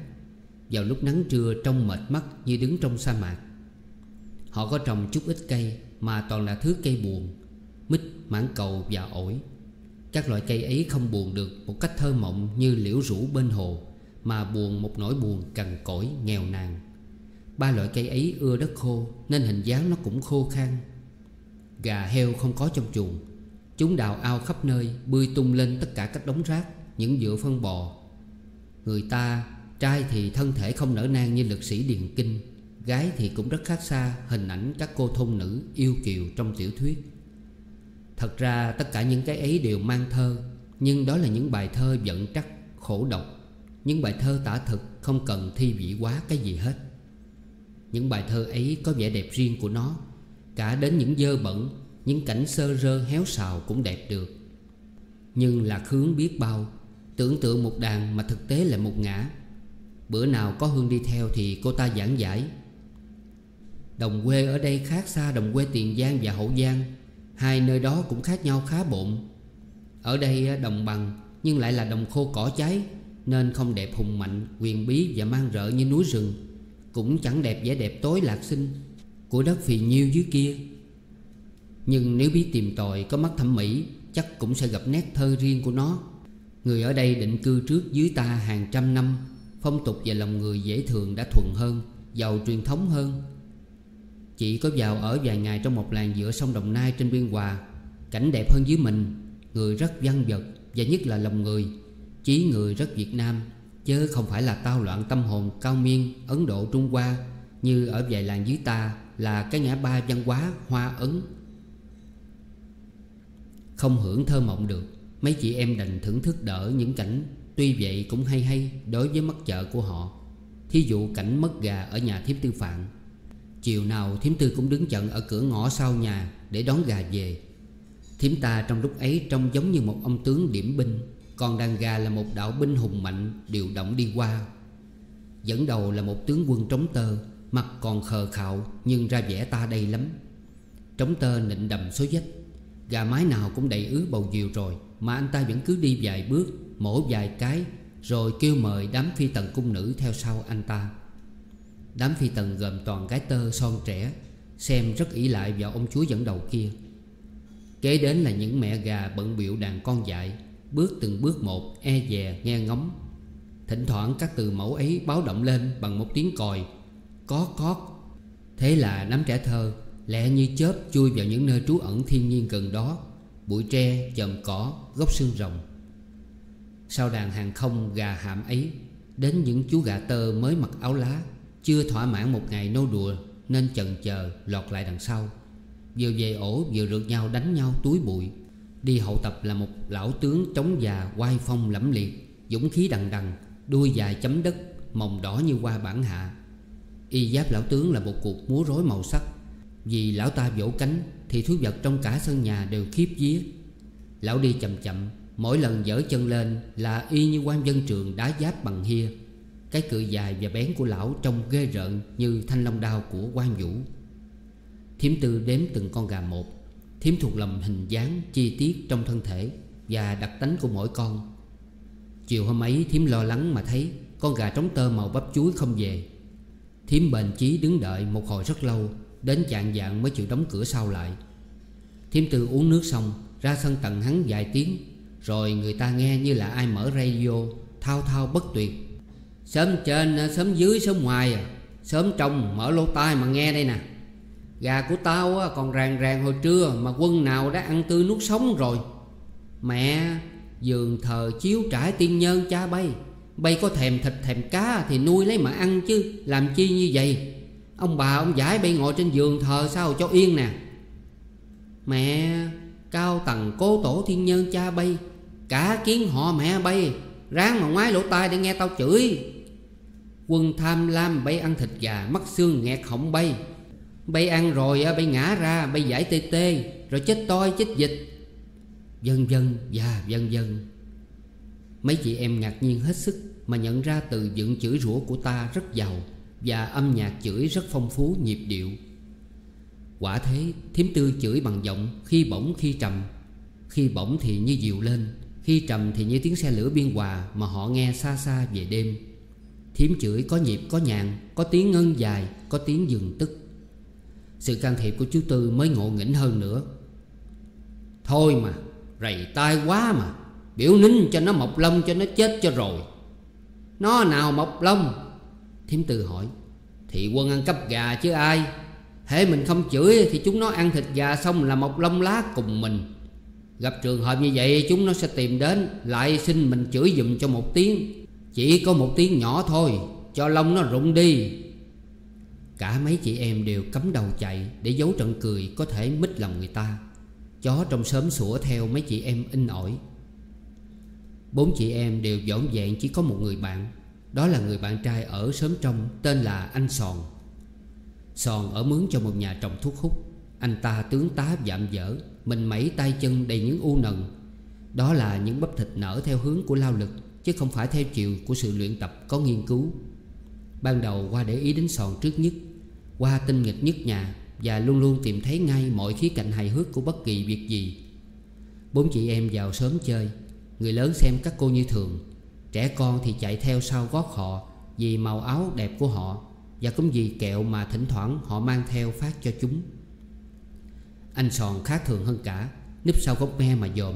A: Vào lúc nắng trưa trông mệt mắt Như đứng trong sa mạc. Họ có trồng chút ít cây Mà toàn là thứ cây buồn Mít, mãng cầu và ổi. Các loại cây ấy không buồn được một cách thơ mộng như liễu rủ bên hồ. Mà buồn một nỗi buồn cằn cỗi, nghèo nàn. Ba loại cây ấy ưa đất khô Nên hình dáng nó cũng khô khan. Gà heo không có trong chuồng. Chúng đào ao khắp nơi Bươi tung lên tất cả các đống rác Những dựa phân bò. Người ta Trai thì thân thể không nở nang như lực sĩ Điền Kinh Gái thì cũng rất khác xa Hình ảnh các cô thôn nữ yêu kiều trong tiểu thuyết. Thật ra tất cả những cái ấy đều mang thơ Nhưng đó là những bài thơ giận trắc, khổ độc những bài thơ tả thực không cần thi vị quá cái gì hết. Những bài thơ ấy có vẻ đẹp riêng của nó. Cả đến những dơ bẩn, Những cảnh sơ rơ héo xào cũng đẹp được. Nhưng lạc hướng biết bao, Tưởng tượng một đàn mà thực tế là một ngã. Bữa nào có Hương đi theo thì cô ta giảng giải. Đồng quê ở đây khác xa đồng quê Tiền Giang và Hậu Giang. Hai nơi đó cũng khác nhau khá bộn. Ở đây đồng bằng Nhưng lại là đồng khô cỏ cháy. Nên không đẹp hùng mạnh, quyền bí và mang rợ như núi rừng. Cũng chẳng đẹp vẻ đẹp tối lạc sinh Của đất phì nhiêu dưới kia. Nhưng nếu biết tìm tòi có mắt thẩm mỹ Chắc cũng sẽ gặp nét thơ riêng của nó. Người ở đây định cư trước dưới ta hàng trăm năm Phong tục và lòng người dễ thường đã thuần hơn Giàu truyền thống hơn. Chị có vào ở vài ngày trong một làng giữa sông Đồng Nai trên biên hòa Cảnh đẹp hơn dưới mình Người rất văn vật Và nhất là lòng người. Chí người rất Việt Nam Chứ không phải là tao loạn tâm hồn cao miên, Ấn Độ, Trung Hoa, Như ở vài làng dưới ta Là cái ngã ba văn hóa, Hoa Ấn. Không hưởng thơ mộng được, Mấy chị em đành thưởng thức đỡ những cảnh. Tuy vậy cũng hay hay đối với mất chợ của họ. Thí dụ cảnh mất gà ở nhà thiếp tư phạn. Chiều nào thiếm tư cũng đứng chận ở cửa ngõ sau nhà Để đón gà về. Thiếm ta trong lúc ấy trông giống như một ông tướng điểm binh. Còn đàn gà là một đạo binh hùng mạnh, Điều động đi qua. Dẫn đầu là một tướng quân trống tơ, Mặt còn khờ khạo, Nhưng ra vẻ ta đây lắm. Trống tơ nịnh đầm số dách, Gà mái nào cũng đầy ứ bầu diều rồi, Mà anh ta vẫn cứ đi vài bước, Mổ vài cái, Rồi kêu mời đám phi tần cung nữ theo sau anh ta. Đám phi tần gồm toàn gái tơ son trẻ, Xem rất ỷ lại vào ông chúa dẫn đầu kia. Kế đến là những mẹ gà bận biểu đàn con dại Bước từng bước một e dè nghe ngóng. Thỉnh thoảng các từ mẫu ấy báo động lên bằng một tiếng còi. Có có. Thế là đám trẻ thơ Lẹ như chớp chui vào những nơi trú ẩn thiên nhiên gần đó. Bụi tre, chòm cỏ, gốc xương rồng. Sau đàn hàng không gà hạm ấy Đến những chú gà tơ mới mặc áo lá chưa thỏa mãn một ngày nô đùa Nên chần chờ lọt lại đằng sau. Vừa về ổ vừa rượt nhau đánh nhau túi bụi. Đi hậu tập là một lão tướng chống già Quai phong lẫm liệt, Dũng khí đằng đằng Đuôi dài chấm đất Mồng đỏ như hoa bản hạ. Y giáp lão tướng là một cuộc múa rối màu sắc. Vì lão ta vỗ cánh, Thì thú vật trong cả sân nhà đều khiếp vía. Lão đi chậm chậm, Mỗi lần dở chân lên là y như quan dân trường đá giáp bằng hia. Cái cự dài và bén của lão trông ghê rợn Như thanh long đao của quan vũ. Thiếm tư đếm từng con gà một Thiếm thuộc lòng hình dáng, chi tiết trong thân thể Và đặc tánh của mỗi con. Chiều hôm ấy, Thiếm lo lắng mà thấy Con gà trống tơ màu bắp chuối không về. Thiếm bền chí đứng đợi một hồi rất lâu, Đến chạng dạng mới chịu đóng cửa sau lại. Thiếm tư uống nước xong, Ra sân tận hắn vài tiếng, Rồi người ta nghe như là ai mở radio, Thao thao bất tuyệt. Sớm trên, sớm dưới, sớm ngoài à Sớm trong, mở lỗ tai mà nghe đây nè. Gà của tao còn ràng ràng hồi trưa, Mà quân nào đã ăn tươi nuốt sống rồi. Mẹ Giường thờ chiếu trải tiên nhân cha bay. Bay có thèm thịt thèm cá Thì nuôi lấy mà ăn chứ, Làm chi như vậy? Ông bà ông giải bay ngồi trên giường thờ sao cho yên nè. Mẹ Cao tầng cố tổ thiên nhân cha bay. Cả kiến họ mẹ bay, Ráng mà ngoái lỗ tai để nghe tao chửi. Quân tham lam bay ăn thịt gà, Mắt xương nghẹt họng bay. Bay ăn rồi bay ngã ra, Bay giải tê tê, Rồi chết toi, chết dịch. Vân vân và vân vân. Mấy chị em ngạc nhiên hết sức Mà nhận ra từ dựng chửi rủa của ta rất giàu Và âm nhạc chửi rất phong phú, nhịp điệu. Quả thế thiếm tư chửi bằng giọng Khi bổng khi trầm. Khi bổng thì như dịu lên, Khi trầm thì như tiếng xe lửa biên hòa Mà họ nghe xa xa về đêm. Thiếm chửi có nhịp, có nhàn Có tiếng ngân dài, Có tiếng dừng tức. Sự can thiệp của chú Tư mới ngộ nghĩnh hơn nữa. Thôi mà, Rầy tai quá mà. Biểu nín cho nó mọc lông cho nó chết cho rồi. Nó nào mọc lông? Thiếm Tư hỏi. Thì quân ăn cắp gà chứ ai? Hễ mình không chửi thì chúng nó ăn thịt gà xong là mọc lông lá cùng mình. Gặp trường hợp như vậy, chúng nó sẽ tìm đến, Lại xin mình chửi dùm cho một tiếng. Chỉ có một tiếng nhỏ thôi, Cho lông nó rụng đi. Cả mấy chị em đều cắm đầu chạy Để giấu trận cười có thể mít lòng người ta. Chó trong sớm sủa theo mấy chị em in ỏi. Bốn chị em đều dõn dẹn chỉ có một người bạn. Đó là người bạn trai ở sớm trong, Tên là anh Sòn. Sòn ở mướn cho một nhà trồng thuốc hút. Anh ta tướng tá dạm dở Mình mẩy tay chân đầy những u nần. Đó là những bắp thịt nở theo hướng của lao lực, Chứ không phải theo chiều của sự luyện tập có nghiên cứu. Ban đầu qua để ý đến sòn trước nhất. Qua tinh nghịch nhất nhà Và luôn luôn tìm thấy ngay mọi khía cạnh hài hước của bất kỳ việc gì. Bốn chị em vào sớm chơi. Người lớn xem các cô như thường. Trẻ con thì chạy theo sau gót họ Vì màu áo đẹp của họ Và cũng vì kẹo mà thỉnh thoảng họ mang theo phát cho chúng. Anh Sòn khá thường hơn cả, Núp sau gốc me mà dòm.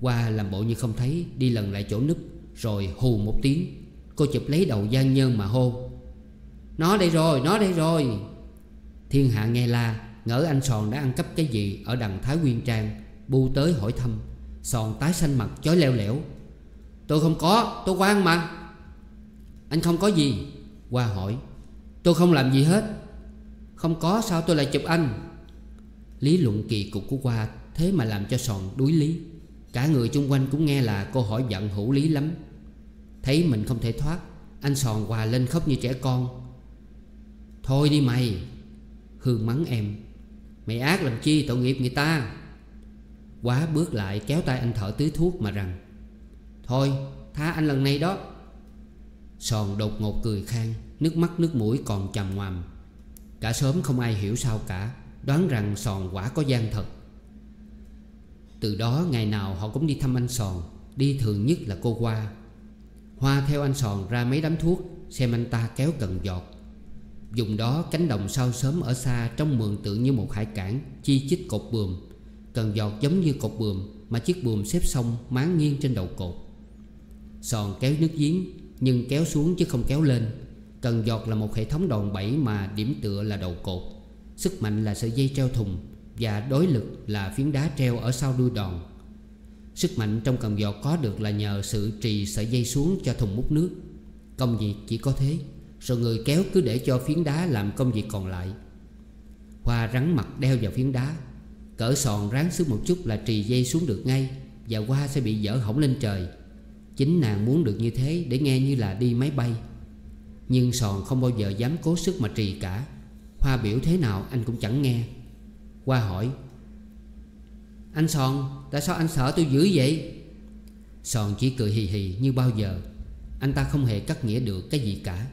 A: Qua làm bộ như không thấy, Đi lần lại chỗ núp, Rồi hù một tiếng. Cô chụp lấy đầu gian nhân mà hô Nó đây rồi, nó đây rồi. Thiên hạ nghe la Ngỡ anh Sòn đã ăn cắp cái gì Ở đằng Thái Nguyên Trang Bu tới hỏi thăm. Sòn tái xanh mặt chói leo lẻo Tôi không có tôi quan mà. Anh không có gì? Qua hỏi Tôi không làm gì hết. Không có sao tôi lại chụp anh? Lý luận kỳ cục của Qua Thế mà làm cho Sòn đuối lý. Cả người chung quanh cũng nghe là cô hỏi giận hữu lý lắm. Thấy mình không thể thoát, Anh Sòn hòa lên khóc như trẻ con. Thôi đi mày, Hương mắng em. Mày ác làm chi tội nghiệp người ta? Quá bước lại kéo tay anh thở tưới thuốc mà rằng, Thôi, tha anh lần này đó. Sòn đột ngột cười khang, Nước mắt nước mũi còn chầm ngoàm Cả sớm không ai hiểu sao cả, Đoán rằng Sòn quả có gian thật. Từ đó ngày nào họ cũng đi thăm anh Sòn Đi thường nhất là cô Hoa. Hoa theo anh Sòn ra mấy đám thuốc, Xem anh ta kéo cần giọt. Dùng đó cánh đồng sau sớm ở xa Trong mường tượng như một hải cảng Chi chích cột bườm Cần giọt giống như cột bườm Mà chiếc bườm xếp xong máng nghiêng trên đầu cột. Sòn kéo nước giếng, Nhưng kéo xuống chứ không kéo lên. Cần giọt là một hệ thống đòn bẩy Mà điểm tựa là đầu cột. Sức mạnh là sợi dây treo thùng Và đối lực là phiến đá treo ở sau đuôi đòn. Sức mạnh trong cầm giọt có được là nhờ sự trì sợi dây xuống cho thùng múc nước. Công việc chỉ có thế, Rồi người kéo cứ để cho phiến đá làm công việc còn lại. Hoa rắn mặt đeo vào phiến đá, Cỡ sòn ráng xuống một chút là trì dây xuống được ngay Và Hoa sẽ bị dở hỏng lên trời. Chính nàng muốn được như thế để nghe như là đi máy bay. Nhưng sòn không bao giờ dám cố sức mà trì cả. Hoa biểu thế nào anh cũng chẳng nghe. Hoa hỏi anh Sòn Tại sao anh sợ tôi dữ vậy? Sòn chỉ cười hì hì như bao giờ. Anh ta không hề cắt nghĩa được cái gì cả.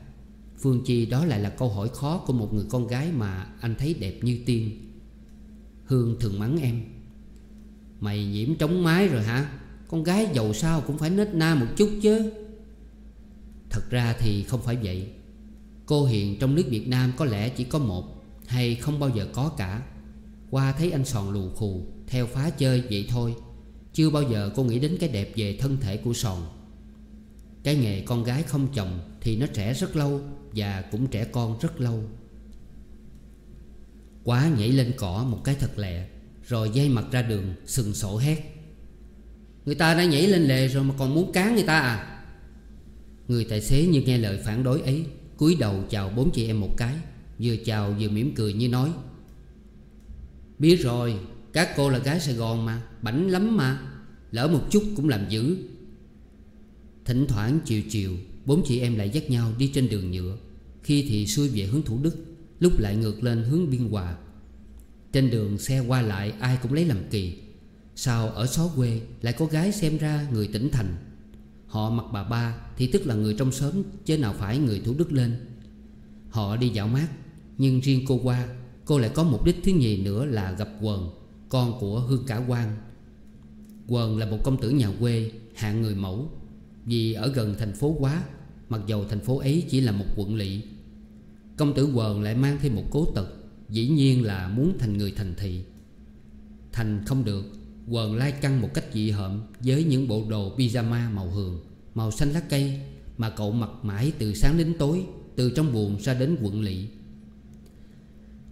A: Phương Chi đó lại là câu hỏi khó của một người con gái mà anh thấy đẹp như tiên. Hương thường mắng em. Mày nhiễm trống mái rồi hả? Con gái giàu sao cũng phải nết na một chút chứ. Thật ra thì không phải vậy. Cô Hiền trong nước Việt Nam có lẽ chỉ có một Hay không bao giờ có cả. Qua thấy anh Sòn lù khù. Theo phá chơi vậy thôi. Chưa bao giờ cô nghĩ đến cái đẹp về thân thể của Sòn Cái nghề con gái không chồng Thì nó trẻ rất lâu Và cũng trẻ con rất lâu. Quá nhảy lên cỏ một cái thật lẹ, Rồi dây mặt ra đường, sừng sổ hét. Người ta đã nhảy lên lề rồi mà còn muốn cán người ta à? Người tài xế như nghe lời phản đối ấy, cúi đầu chào bốn chị em một cái, Vừa chào vừa mỉm cười như nói, Biết rồi các cô là gái Sài Gòn mà, Bảnh lắm mà. Lỡ một chút cũng làm dữ. Thỉnh thoảng chiều chiều, Bốn chị em lại dắt nhau đi trên đường nhựa. Khi thì xuôi về hướng Thủ Đức, Lúc lại ngược lên hướng Biên Hòa. Trên đường xe qua lại, ai cũng lấy làm kỳ. Sao ở xó quê lại có gái xem ra người tỉnh thành? Họ mặc bà ba thì tức là người trong xóm, Chứ nào phải người Thủ Đức lên. Họ đi dạo mát, Nhưng riêng cô qua, Cô lại có mục đích thứ nhì nữa là gặp Quần. Con của Hương Cả Quang. Quần là một công tử nhà quê, Hạng người mẫu. Vì ở gần thành phố quá, Mặc dầu thành phố ấy chỉ là một quận lỵ, Công tử Quần lại mang thêm một cố tật, Dĩ nhiên là muốn thành người thành thị. Thành không được, Quần lai căng một cách dị hợm Với những bộ đồ pyjama màu hường, Màu xanh lá cây Mà cậu mặc mãi từ sáng đến tối, Từ trong buồn ra đến quận lỵ.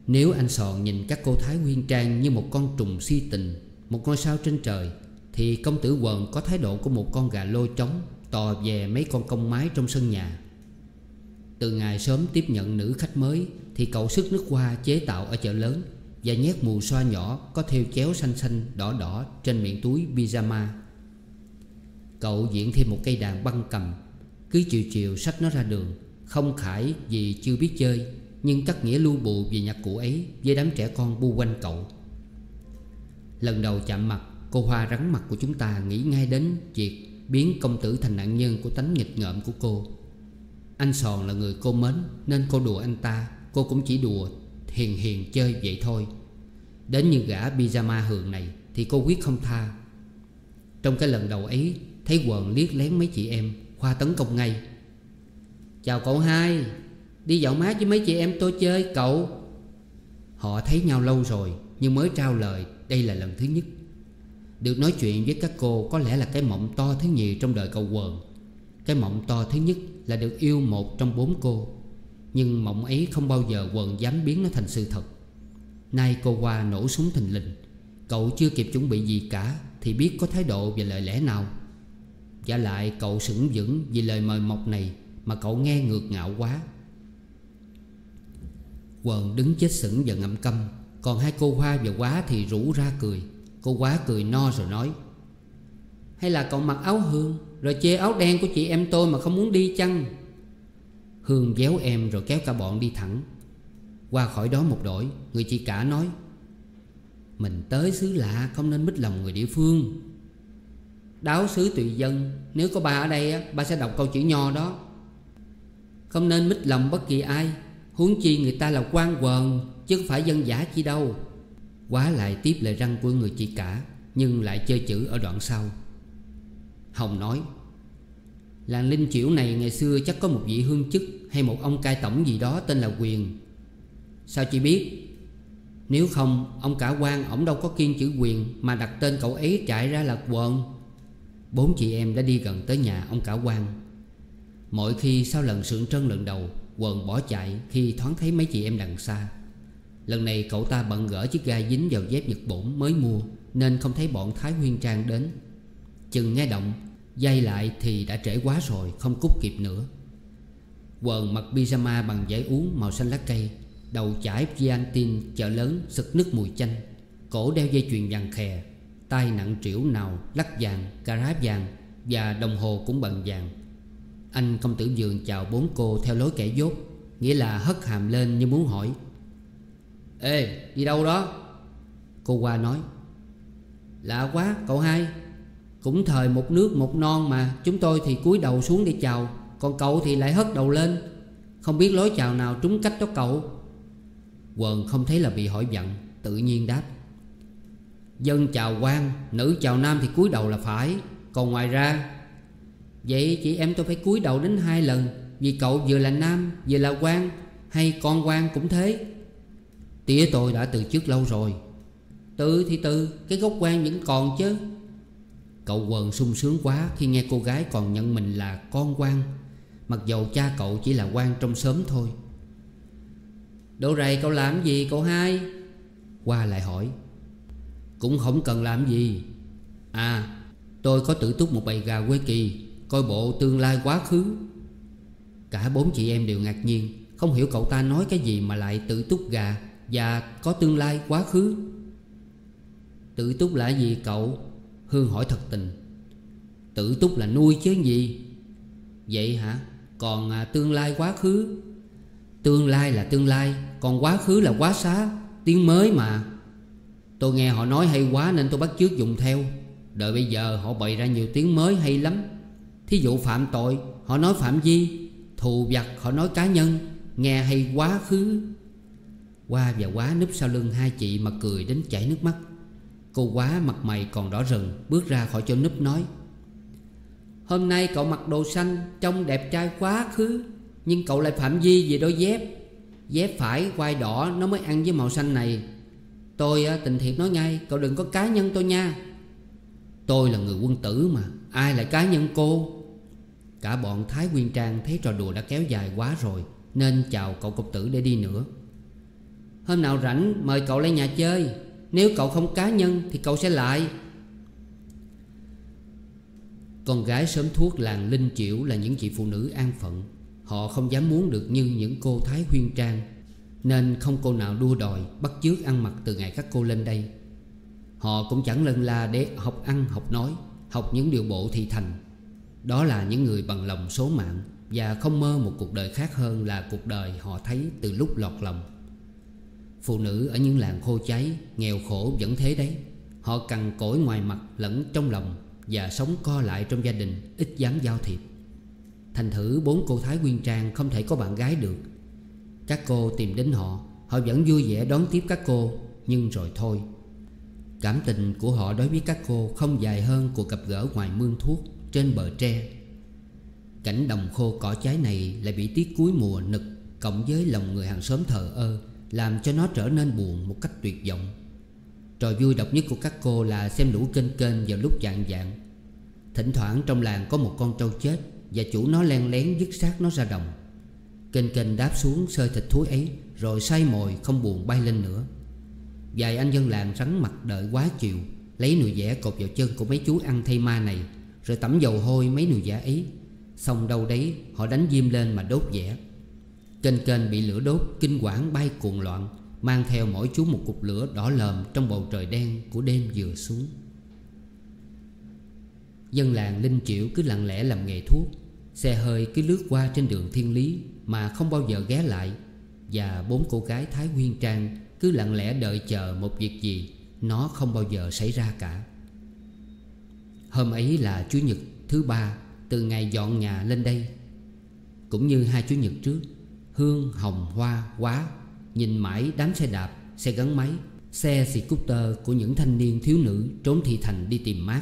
A: Nếu anh Sòn nhìn các cô Thái Nguyên Trang Như một con trùng si tình, Một ngôi sao trên trời, Thì công tử quần có thái độ của một con gà lôi trống Tò về mấy con công mái trong sân nhà. Từ ngày sớm tiếp nhận nữ khách mới, Thì cậu sức nước hoa chế tạo ở chợ lớn Và nhét mù xoa nhỏ Có theo chéo xanh xanh đỏ đỏ Trên miệng túi pyjama. Cậu diễn thêm một cây đàn băng cầm, Cứ chiều chiều sách nó ra đường, Không khải vì chưa biết chơi. Nhưng cắt nghĩa lưu bù về nhạc cụ ấy Với đám trẻ con bu quanh cậu. Lần đầu chạm mặt, Cô Hoa rắn mặt của chúng ta nghĩ ngay đến Việc biến công tử thành nạn nhân Của tánh nghịch ngợm của cô. Anh Sòn là người cô mến, Nên cô đùa anh ta, Cô cũng chỉ đùa hiền hiền chơi vậy thôi. Đến như gã pyjama hường này Thì cô quyết không tha. Trong cái lần đầu ấy, Thấy quần liếc lén mấy chị em Khoa tấn công ngay. Chào cậu hai. Đi dạo mát với mấy chị em tôi chơi, cậu. Họ thấy nhau lâu rồi, Nhưng mới trao lời, Đây là lần thứ nhất. Được nói chuyện với các cô Có lẽ là cái mộng to thứ nhì trong đời cậu quần. Cái mộng to thứ nhất Là được yêu một trong bốn cô. Nhưng mộng ấy không bao giờ quần dám biến nó thành sự thật. Nay cô qua nổ súng thình lình. Cậu chưa kịp chuẩn bị gì cả Thì biết có thái độ và lời lẽ nào. Giả lại cậu sững vững vì lời mời mọc này Mà cậu nghe ngược ngạo quá. Quần đứng chết sững và ngậm câm. Còn hai cô Hoa và Quá thì rủ ra cười. Cô Quá cười no rồi nói, Hay là cậu mặc áo hương Rồi chê áo đen của chị em tôi mà không muốn đi chăng? Hương déo em rồi kéo cả bọn đi thẳng. Qua khỏi đó một đổi, Người chị cả nói, Mình tới xứ lạ, không nên mít lòng người địa phương. Đáo xứ tùy dân, Nếu có ba ở đây ba sẽ đọc câu chữ nho đó. Không nên mít lòng bất kỳ ai. Huống chi người ta là quan quần, Chứ không phải dân giả chi đâu. Quá lại tiếp lời răng của người chị cả, Nhưng lại chơi chữ ở đoạn sau. Hồng nói, Làng Linh Chiểu này ngày xưa chắc có một vị hương chức Hay một ông cai tổng gì đó tên là Quyền. Sao chị biết? Nếu không, ông cả quan ổng đâu có kiên chữ Quyền Mà đặt tên cậu ấy chạy ra là Quần. Bốn chị em đã đi gần tới nhà ông cả quan. Mỗi khi sau lần sượng trân lần đầu Quần bỏ chạy khi thoáng thấy mấy chị em đằng xa. Lần này cậu ta bận gỡ chiếc gai dính vào dép Nhật Bổn mới mua Nên không thấy bọn Thái Huyên Trang đến. Chừng nghe động Dây lại thì đã trễ quá rồi Không cút kịp nữa. Quần mặc pyjama bằng giấy uống màu xanh lá cây Đầu chải Giantin chợ lớn sực nứt mùi chanh Cổ đeo dây chuyền vàng khè tay nặng trĩu nào lắc vàng, cà rá vàng Và đồng hồ cũng bằng vàng. Anh công tử giường chào bốn cô theo lối kẻ dốt, Nghĩa là hất hàm lên như muốn hỏi. Ê, đi đâu đó? Cô qua nói. Lạ quá, cậu hai. Cũng thời một nước một non mà, Chúng tôi thì cúi đầu xuống để chào, Còn cậu thì lại hất đầu lên. Không biết lối chào nào trúng cách đó cậu. Quần không thấy là bị hỏi giận Tự nhiên đáp. Dân chào quan Nữ chào nam thì cúi đầu là phải, Còn ngoài ra Vậy chị em tôi phải cúi đầu đến hai lần, Vì cậu vừa là nam, vừa là quan, Hay con quan cũng thế. Tía tôi đã từ trước lâu rồi. Từ thì từ, Cái gốc quan vẫn còn chứ. Cậu quần sung sướng quá Khi nghe cô gái còn nhận mình là con quan, Mặc dầu cha cậu chỉ là quan trong sớm thôi. Đồ rầy, cậu làm gì cậu hai? Qua lại hỏi. Cũng không cần làm gì. À tôi có tự túc một bầy gà quê kỳ. Coi bộ tương lai quá khứ. Cả bốn chị em đều ngạc nhiên Không hiểu cậu ta nói cái gì mà lại tự túc gà Và có tương lai quá khứ. Tự túc là gì cậu? Hương hỏi thật tình. Tự túc là nuôi chứ gì? Vậy hả? Còn à, tương lai quá khứ? Tương lai là tương lai Còn quá khứ là quá xá Tiếng mới mà. Tôi nghe họ nói hay quá nên tôi bắt chước dùng theo. Đợi bây giờ họ bày ra nhiều tiếng mới hay lắm. Thí dụ phạm tội, Họ nói phạm vi Thù vặt, họ nói cá nhân, Nghe hay quá khứ. Qua và quá núp sau lưng hai chị mà cười đến chảy nước mắt. Cô quá mặt mày còn đỏ rừng, Bước ra khỏi chỗ núp nói, Hôm nay cậu mặc đồ xanh Trông đẹp trai quá khứ, Nhưng cậu lại phạm vi về đôi dép. Dép phải, quai đỏ, Nó mới ăn với màu xanh này. Tôi tình thiệt nói ngay, Cậu đừng có cá nhân tôi nha. Tôi là người quân tử mà, Ai lại cá nhân cô? Cả bọn Thái Nguyên Trang thấy trò đùa đã kéo dài quá rồi, Nên chào cậu công tử để đi nữa. Hôm nào rảnh, mời cậu lên nhà chơi. Nếu cậu không cá nhân, thì cậu sẽ lại. Con gái sớm thuốc làng Linh Chiểu là những chị phụ nữ an phận. Họ không dám muốn được như những cô Thái Huyên Trang, nên không cô nào đua đòi, Bắt chước ăn mặc từ ngày các cô lên đây. Họ cũng chẳng lân la để học ăn, học nói, Học những điều bộ thị thành. Đó là những người bằng lòng số mạng Và không mơ một cuộc đời khác hơn Là cuộc đời họ thấy từ lúc lọt lòng. Phụ nữ ở những làng khô cháy, Nghèo khổ vẫn thế đấy. Họ cằn cỗi ngoài mặt lẫn trong lòng Và sống co lại trong gia đình, Ít dám giao thiệp. Thành thử bốn cô Thái Nguyên Trang Không thể có bạn gái được. Các cô tìm đến họ Họ vẫn vui vẻ đón tiếp các cô, Nhưng rồi thôi. Cảm tình của họ đối với các cô Không dài hơn cuộc gặp gỡ ngoài mương thuốc Trên bờ tre. Cảnh đồng khô cỏ trái này Lại bị tiết cuối mùa nực Cộng với lòng người hàng xóm thờ ơ, Làm cho nó trở nên buồn một cách tuyệt vọng. Trò vui độc nhất của các cô là xem lũ kênh kênh vào lúc dạng dạng. Thỉnh thoảng trong làng có một con trâu chết Và chủ nó len lén dứt xác nó ra đồng. Kênh kênh đáp xuống sơi thịt thúi ấy, Rồi say mồi không buồn bay lên nữa. Vài anh dân làng rắn mặt đợi quá chiều, Lấy nụ dẻ cột vào chân của mấy chú ăn thay ma này, Rồi tẩm dầu hôi mấy nụ dẻ ấy. Xong đâu đấy, họ đánh diêm lên mà đốt dẻ. Kênh kênh bị lửa đốt, Kinh quản bay cuồng loạn, Mang theo mỗi chú một cục lửa đỏ lờm Trong bầu trời đen của đêm vừa xuống. Dân làng Linh Triệu cứ lặng lẽ làm nghề thuốc, Xe hơi cứ lướt qua trên đường thiên lý Mà không bao giờ ghé lại, Và bốn cô gái Thái Nguyên Trang cứ lặng lẽ đợi chờ một việc gì Nó không bao giờ xảy ra cả. Hôm ấy là Chủ nhật thứ ba Từ ngày dọn nhà lên đây Cũng như hai Chủ nhật trước Hương, hồng, hoa, quá Nhìn mãi đám xe đạp, xe gắn máy Xe scooter của những thanh niên thiếu nữ Trốn thị thành đi tìm mát.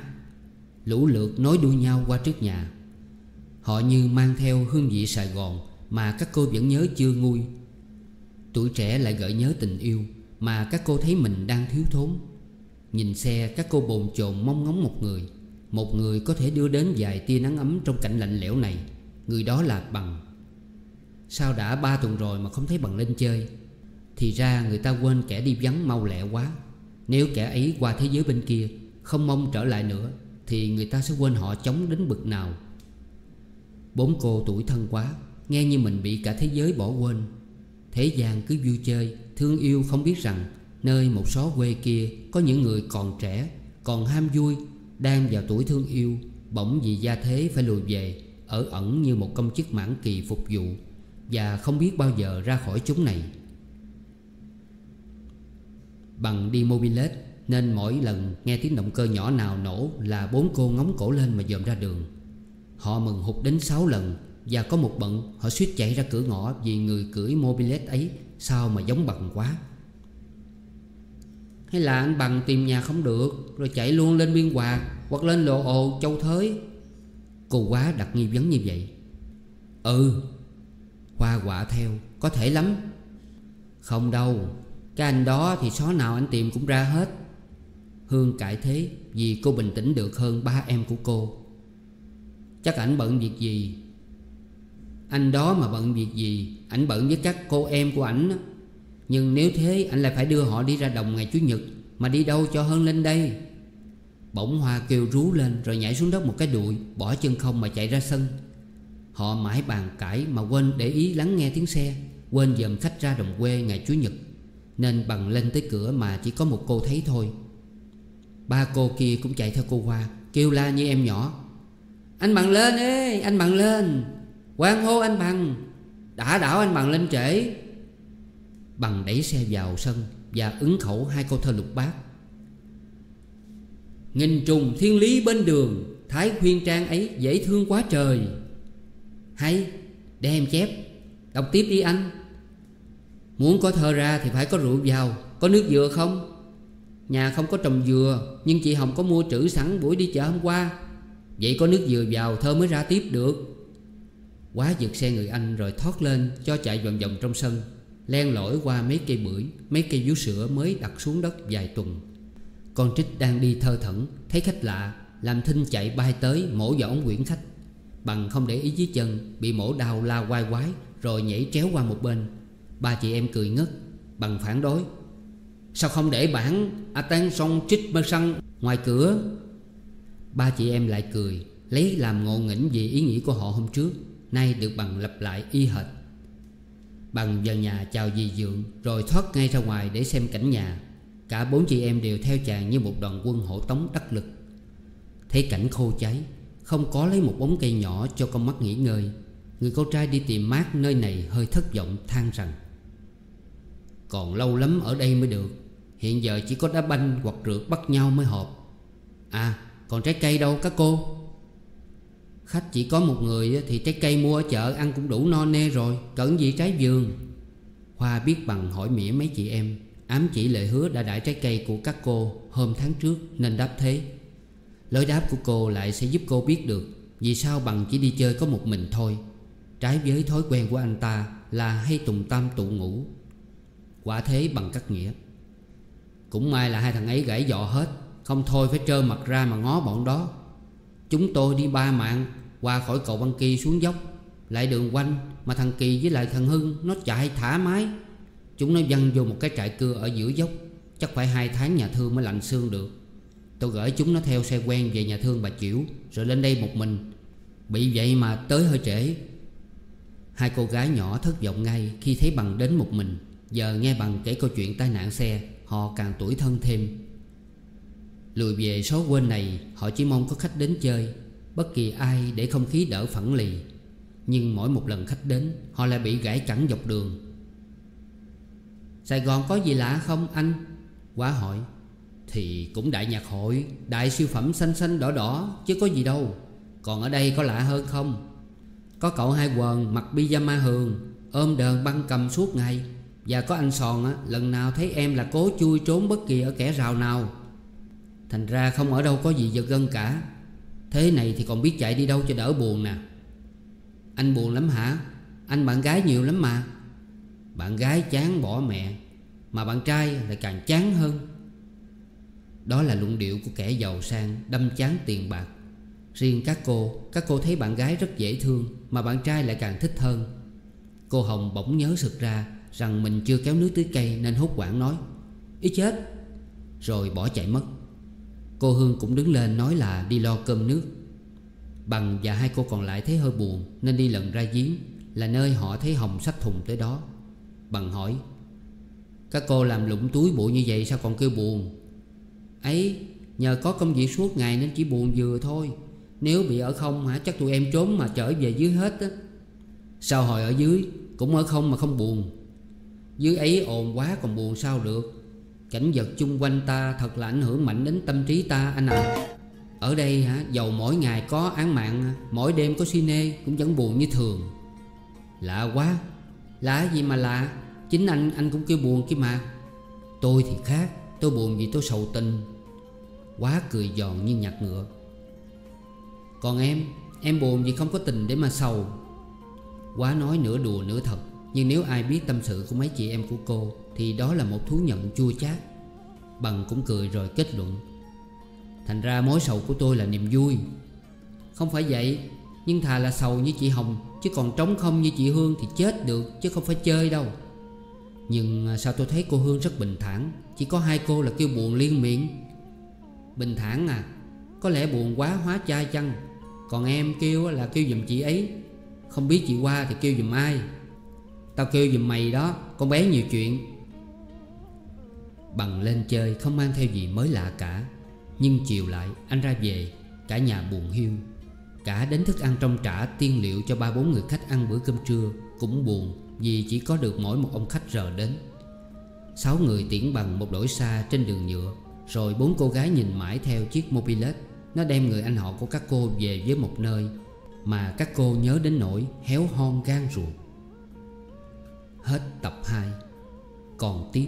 A: Lũ lượt nối đuôi nhau qua trước nhà. Họ như mang theo hương vị Sài Gòn Mà các cô vẫn nhớ chưa nguôi. Tuổi trẻ lại gợi nhớ tình yêu Mà các cô thấy mình đang thiếu thốn. Nhìn xe, các cô bồn chồn mong ngóng một người. Một người có thể đưa đến vài tia nắng ấm trong cảnh lạnh lẽo này. Người đó là Bằng. Sao đã ba tuần rồi mà không thấy Bằng lên chơi, Thì ra người ta quên kẻ đi vắng mau lẹ quá. Nếu kẻ ấy qua thế giới bên kia Không mong trở lại nữa, Thì người ta sẽ quên họ chống đến bực nào. Bốn cô tuổi thân quá, Nghe như mình bị cả thế giới bỏ quên. Thế gian cứ vui chơi, Thương yêu không biết rằng Nơi một xó quê kia Có những người còn trẻ, Còn ham vui, Đang vào tuổi thương yêu, Bỗng vì gia thế phải lùi về, Ở ẩn như một công chức mãn kỳ phục vụ, Và không biết bao giờ ra khỏi chúng này. Bằng đi mobilet, Nên mỗi lần nghe tiếng động cơ nhỏ nào nổ Là bốn cô ngóng cổ lên mà dòm ra đường. Họ mừng hụt đến sáu lần và có một bận, họ suýt chạy ra cửa ngõ Vì người cưỡi mobilet ấy Sao mà giống bằng quá. Hay là anh bằng tìm nhà không được, Rồi chạy luôn lên biên hòa Hoặc lên lộ ồ, châu thới. Cô quá đặt nghi vấn như vậy. Ừ Hoa quả theo, Có thể lắm. Không đâu, Cái anh đó thì xó nào anh tìm cũng ra hết. Hương cãi thế Vì cô bình tĩnh được hơn ba em của cô. Chắc ảnh bận việc gì anh đó mà bận việc gì? Ảnh bận với các cô em của ảnh Nhưng nếu thế anh lại phải đưa họ đi ra đồng ngày Chủ nhật, Mà đi đâu cho hơn lên đây? Bỗng Hoa kêu rú lên, Rồi nhảy xuống đất một cái đùi, Bỏ chân không mà chạy ra sân. Họ mãi bàn cãi mà quên để ý lắng nghe tiếng xe, Quên dòm khách ra đồng quê ngày Chủ nhật. Nên bằng lên tới cửa mà chỉ có một cô thấy thôi. Ba cô kia cũng chạy theo cô Hoa Kêu la như em nhỏ. Anh bằng lên ê, Anh bằng lên. Quan hô anh bằng, Đã đảo anh bằng lên trễ. Bằng đẩy xe vào sân Và ứng khẩu hai câu thơ lục bát. Nghìn trùng thiên lý bên đường, Thái khuyên trang ấy dễ thương quá trời. Hay Để em chép, Đọc tiếp đi anh. Muốn có thơ ra thì phải có rượu vào, Có nước dừa không? Nhà không có trồng dừa, Nhưng chị Hồng có mua trữ sẵn buổi đi chợ hôm qua. Vậy có nước dừa vào, thơ mới ra tiếp được. Quá giật xe người anh rồi thoát lên, Cho chạy vòng vòng trong sân. Len lỏi qua mấy cây bưởi, Mấy cây vú sữa mới đặt xuống đất vài tuần. Con trích đang đi thơ thẩn, Thấy khách lạ, Làm thinh chạy bay tới mổ vào ống quyển khách. Bằng không để ý dưới chân, Bị mổ đau la quai quái, Rồi nhảy tréo qua một bên. Ba chị em cười ngất, Bằng phản đối. Sao không để bản a tan xong trích mơ săn ngoài cửa? Ba chị em lại cười, Lấy làm ngộ nghĩnh vì ý nghĩ của họ hôm trước. Nay được bằng lặp lại y hệt. Bằng vào nhà chào dì dượng, Rồi thoát ngay ra ngoài để xem cảnh nhà. Cả bốn chị em đều theo chàng như một đoàn quân hộ tống đắc lực. Thấy cảnh khô cháy, Không có lấy một bóng cây nhỏ cho con mắt nghỉ ngơi, Người con trai đi tìm mát nơi này hơi thất vọng, than rằng, Còn lâu lắm ở đây mới được, Hiện giờ chỉ có đá banh hoặc rượt bắt nhau mới hợp. À còn trái cây đâu các cô? Khách chỉ có một người thì trái cây mua ở chợ ăn cũng đủ no nê rồi. Cần gì trái vườn? Hoa biết bằng hỏi mỉa mấy chị em. Ám chỉ lời hứa đã đãi trái cây của các cô hôm tháng trước, nên đáp thế. Lối đáp của cô lại sẽ giúp cô biết được Vì sao bằng chỉ đi chơi có một mình thôi. Trái với thói quen của anh ta là hay tùng tam tụ ngủ Quả thế bằng cắt nghĩa. Cũng may là hai thằng ấy gãy dọ hết. Không thôi phải trơ mặt ra mà ngó bọn đó. Chúng tôi đi ba mạng qua khỏi cầu băng kỳ xuống dốc, Lại đường quanh Mà thằng Kỳ với lại thằng Hưng Nó chạy thả mái. Chúng nó văng vô một cái trại cưa ở giữa dốc, Chắc phải hai tháng nhà thương mới lạnh xương được. Tôi gửi chúng nó theo xe quen về nhà thương bà Chiểu, Rồi lên đây một mình. Bị vậy mà tới hơi trễ. Hai cô gái nhỏ thất vọng ngay Khi thấy bằng đến một mình, Giờ nghe bằng kể câu chuyện tai nạn xe, Họ càng tuổi thân thêm. Lùi về số quên này, Họ chỉ mong có khách đến chơi. Bất kỳ ai để không khí đỡ phẳng lì. Nhưng mỗi một lần khách đến Họ lại bị gãy cẳng dọc đường. Sài Gòn có gì lạ không anh? Quá hỏi. Thì cũng đại nhạc hội Đại siêu phẩm xanh xanh đỏ đỏ Chứ có gì đâu. Còn ở đây có lạ hơn không? Có cậu hai quần mặc pyjama hường Ôm đờn băng cầm suốt ngày. Và có anh Sòn á, lần nào thấy em là cố chui trốn bất kỳ ở kẻ rào nào. Thành ra không ở đâu có gì giật gân cả. Thế này thì còn biết chạy đi đâu cho đỡ buồn nè. Anh buồn lắm hả? Anh bạn gái nhiều lắm mà. Bạn gái chán bỏ mẹ, Mà bạn trai lại càng chán hơn. Đó là luận điệu của kẻ giàu sang, Đâm chán tiền bạc. Riêng các cô Các cô thấy bạn gái rất dễ thương, Mà bạn trai lại càng thích hơn. Cô Hồng bỗng nhớ sực ra Rằng mình chưa kéo nước tưới cây Nên hốt quảng nói, Ý chết. Rồi bỏ chạy mất. Cô Hương cũng đứng lên nói là đi lo cơm nước. Bằng và hai cô còn lại thấy hơi buồn, Nên đi lần ra giếng, Là nơi họ thấy Hồng sách thùng tới đó. Bằng hỏi, Các cô làm lụng túi bụi như vậy sao còn kêu buồn? Ấy, Nhờ có công việc suốt ngày nên chỉ buồn vừa thôi. Nếu bị ở không hả, Chắc tụi em trốn mà trở về dưới hết á. Sao hồi ở dưới? Cũng ở không mà không buồn. Dưới ấy ồn quá còn buồn sao được? Cảnh vật chung quanh ta thật là ảnh hưởng mạnh đến tâm trí ta, anh à Ở đây hả, Dầu mỗi ngày có án mạng, Mỗi đêm có cine Cũng vẫn buồn như thường. Lạ quá. Lạ gì mà lạ? Chính anh anh cũng kêu buồn kia mà. Tôi thì khác, Tôi buồn vì tôi sầu tình. Quá cười giòn như nhặt ngựa. Còn em Em buồn vì không có tình để mà sầu. Quá nói nửa đùa nửa thật. Nhưng nếu ai biết tâm sự của mấy chị em của cô, Thì đó là một thú nhận chua chát. Bằng cũng cười rồi kết luận. Thành ra mối sầu của tôi là niềm vui. Không phải vậy, Nhưng thà là sầu như chị Hồng, Chứ còn trống không như chị Hương thì chết được, Chứ không phải chơi đâu. Nhưng à, sao tôi thấy cô Hương rất bình thản? Chỉ có hai cô là kêu buồn liên miệng Bình thản à Có lẽ buồn quá hóa chai chăng? Còn em kêu là kêu giùm chị ấy. Không biết chị qua thì kêu giùm ai. Tao kêu giùm mày đó, Con bé nhiều chuyện. Bằng lên chơi không mang theo gì mới lạ cả. Nhưng chiều lại, anh ra về, Cả nhà buồn hiu. Cả đến thức ăn trong trả, tiên liệu cho ba bốn người khách ăn bữa cơm trưa Cũng buồn vì chỉ có được mỗi một ông khách rờ đến. Sáu người tiễn bằng một đổi xa trên đường nhựa, Rồi bốn cô gái nhìn mãi theo chiếc mobilet. Nó đem người anh họ của các cô về với một nơi Mà các cô nhớ đến nỗi héo hon gan ruột. Hết tập 2 Còn tiếp.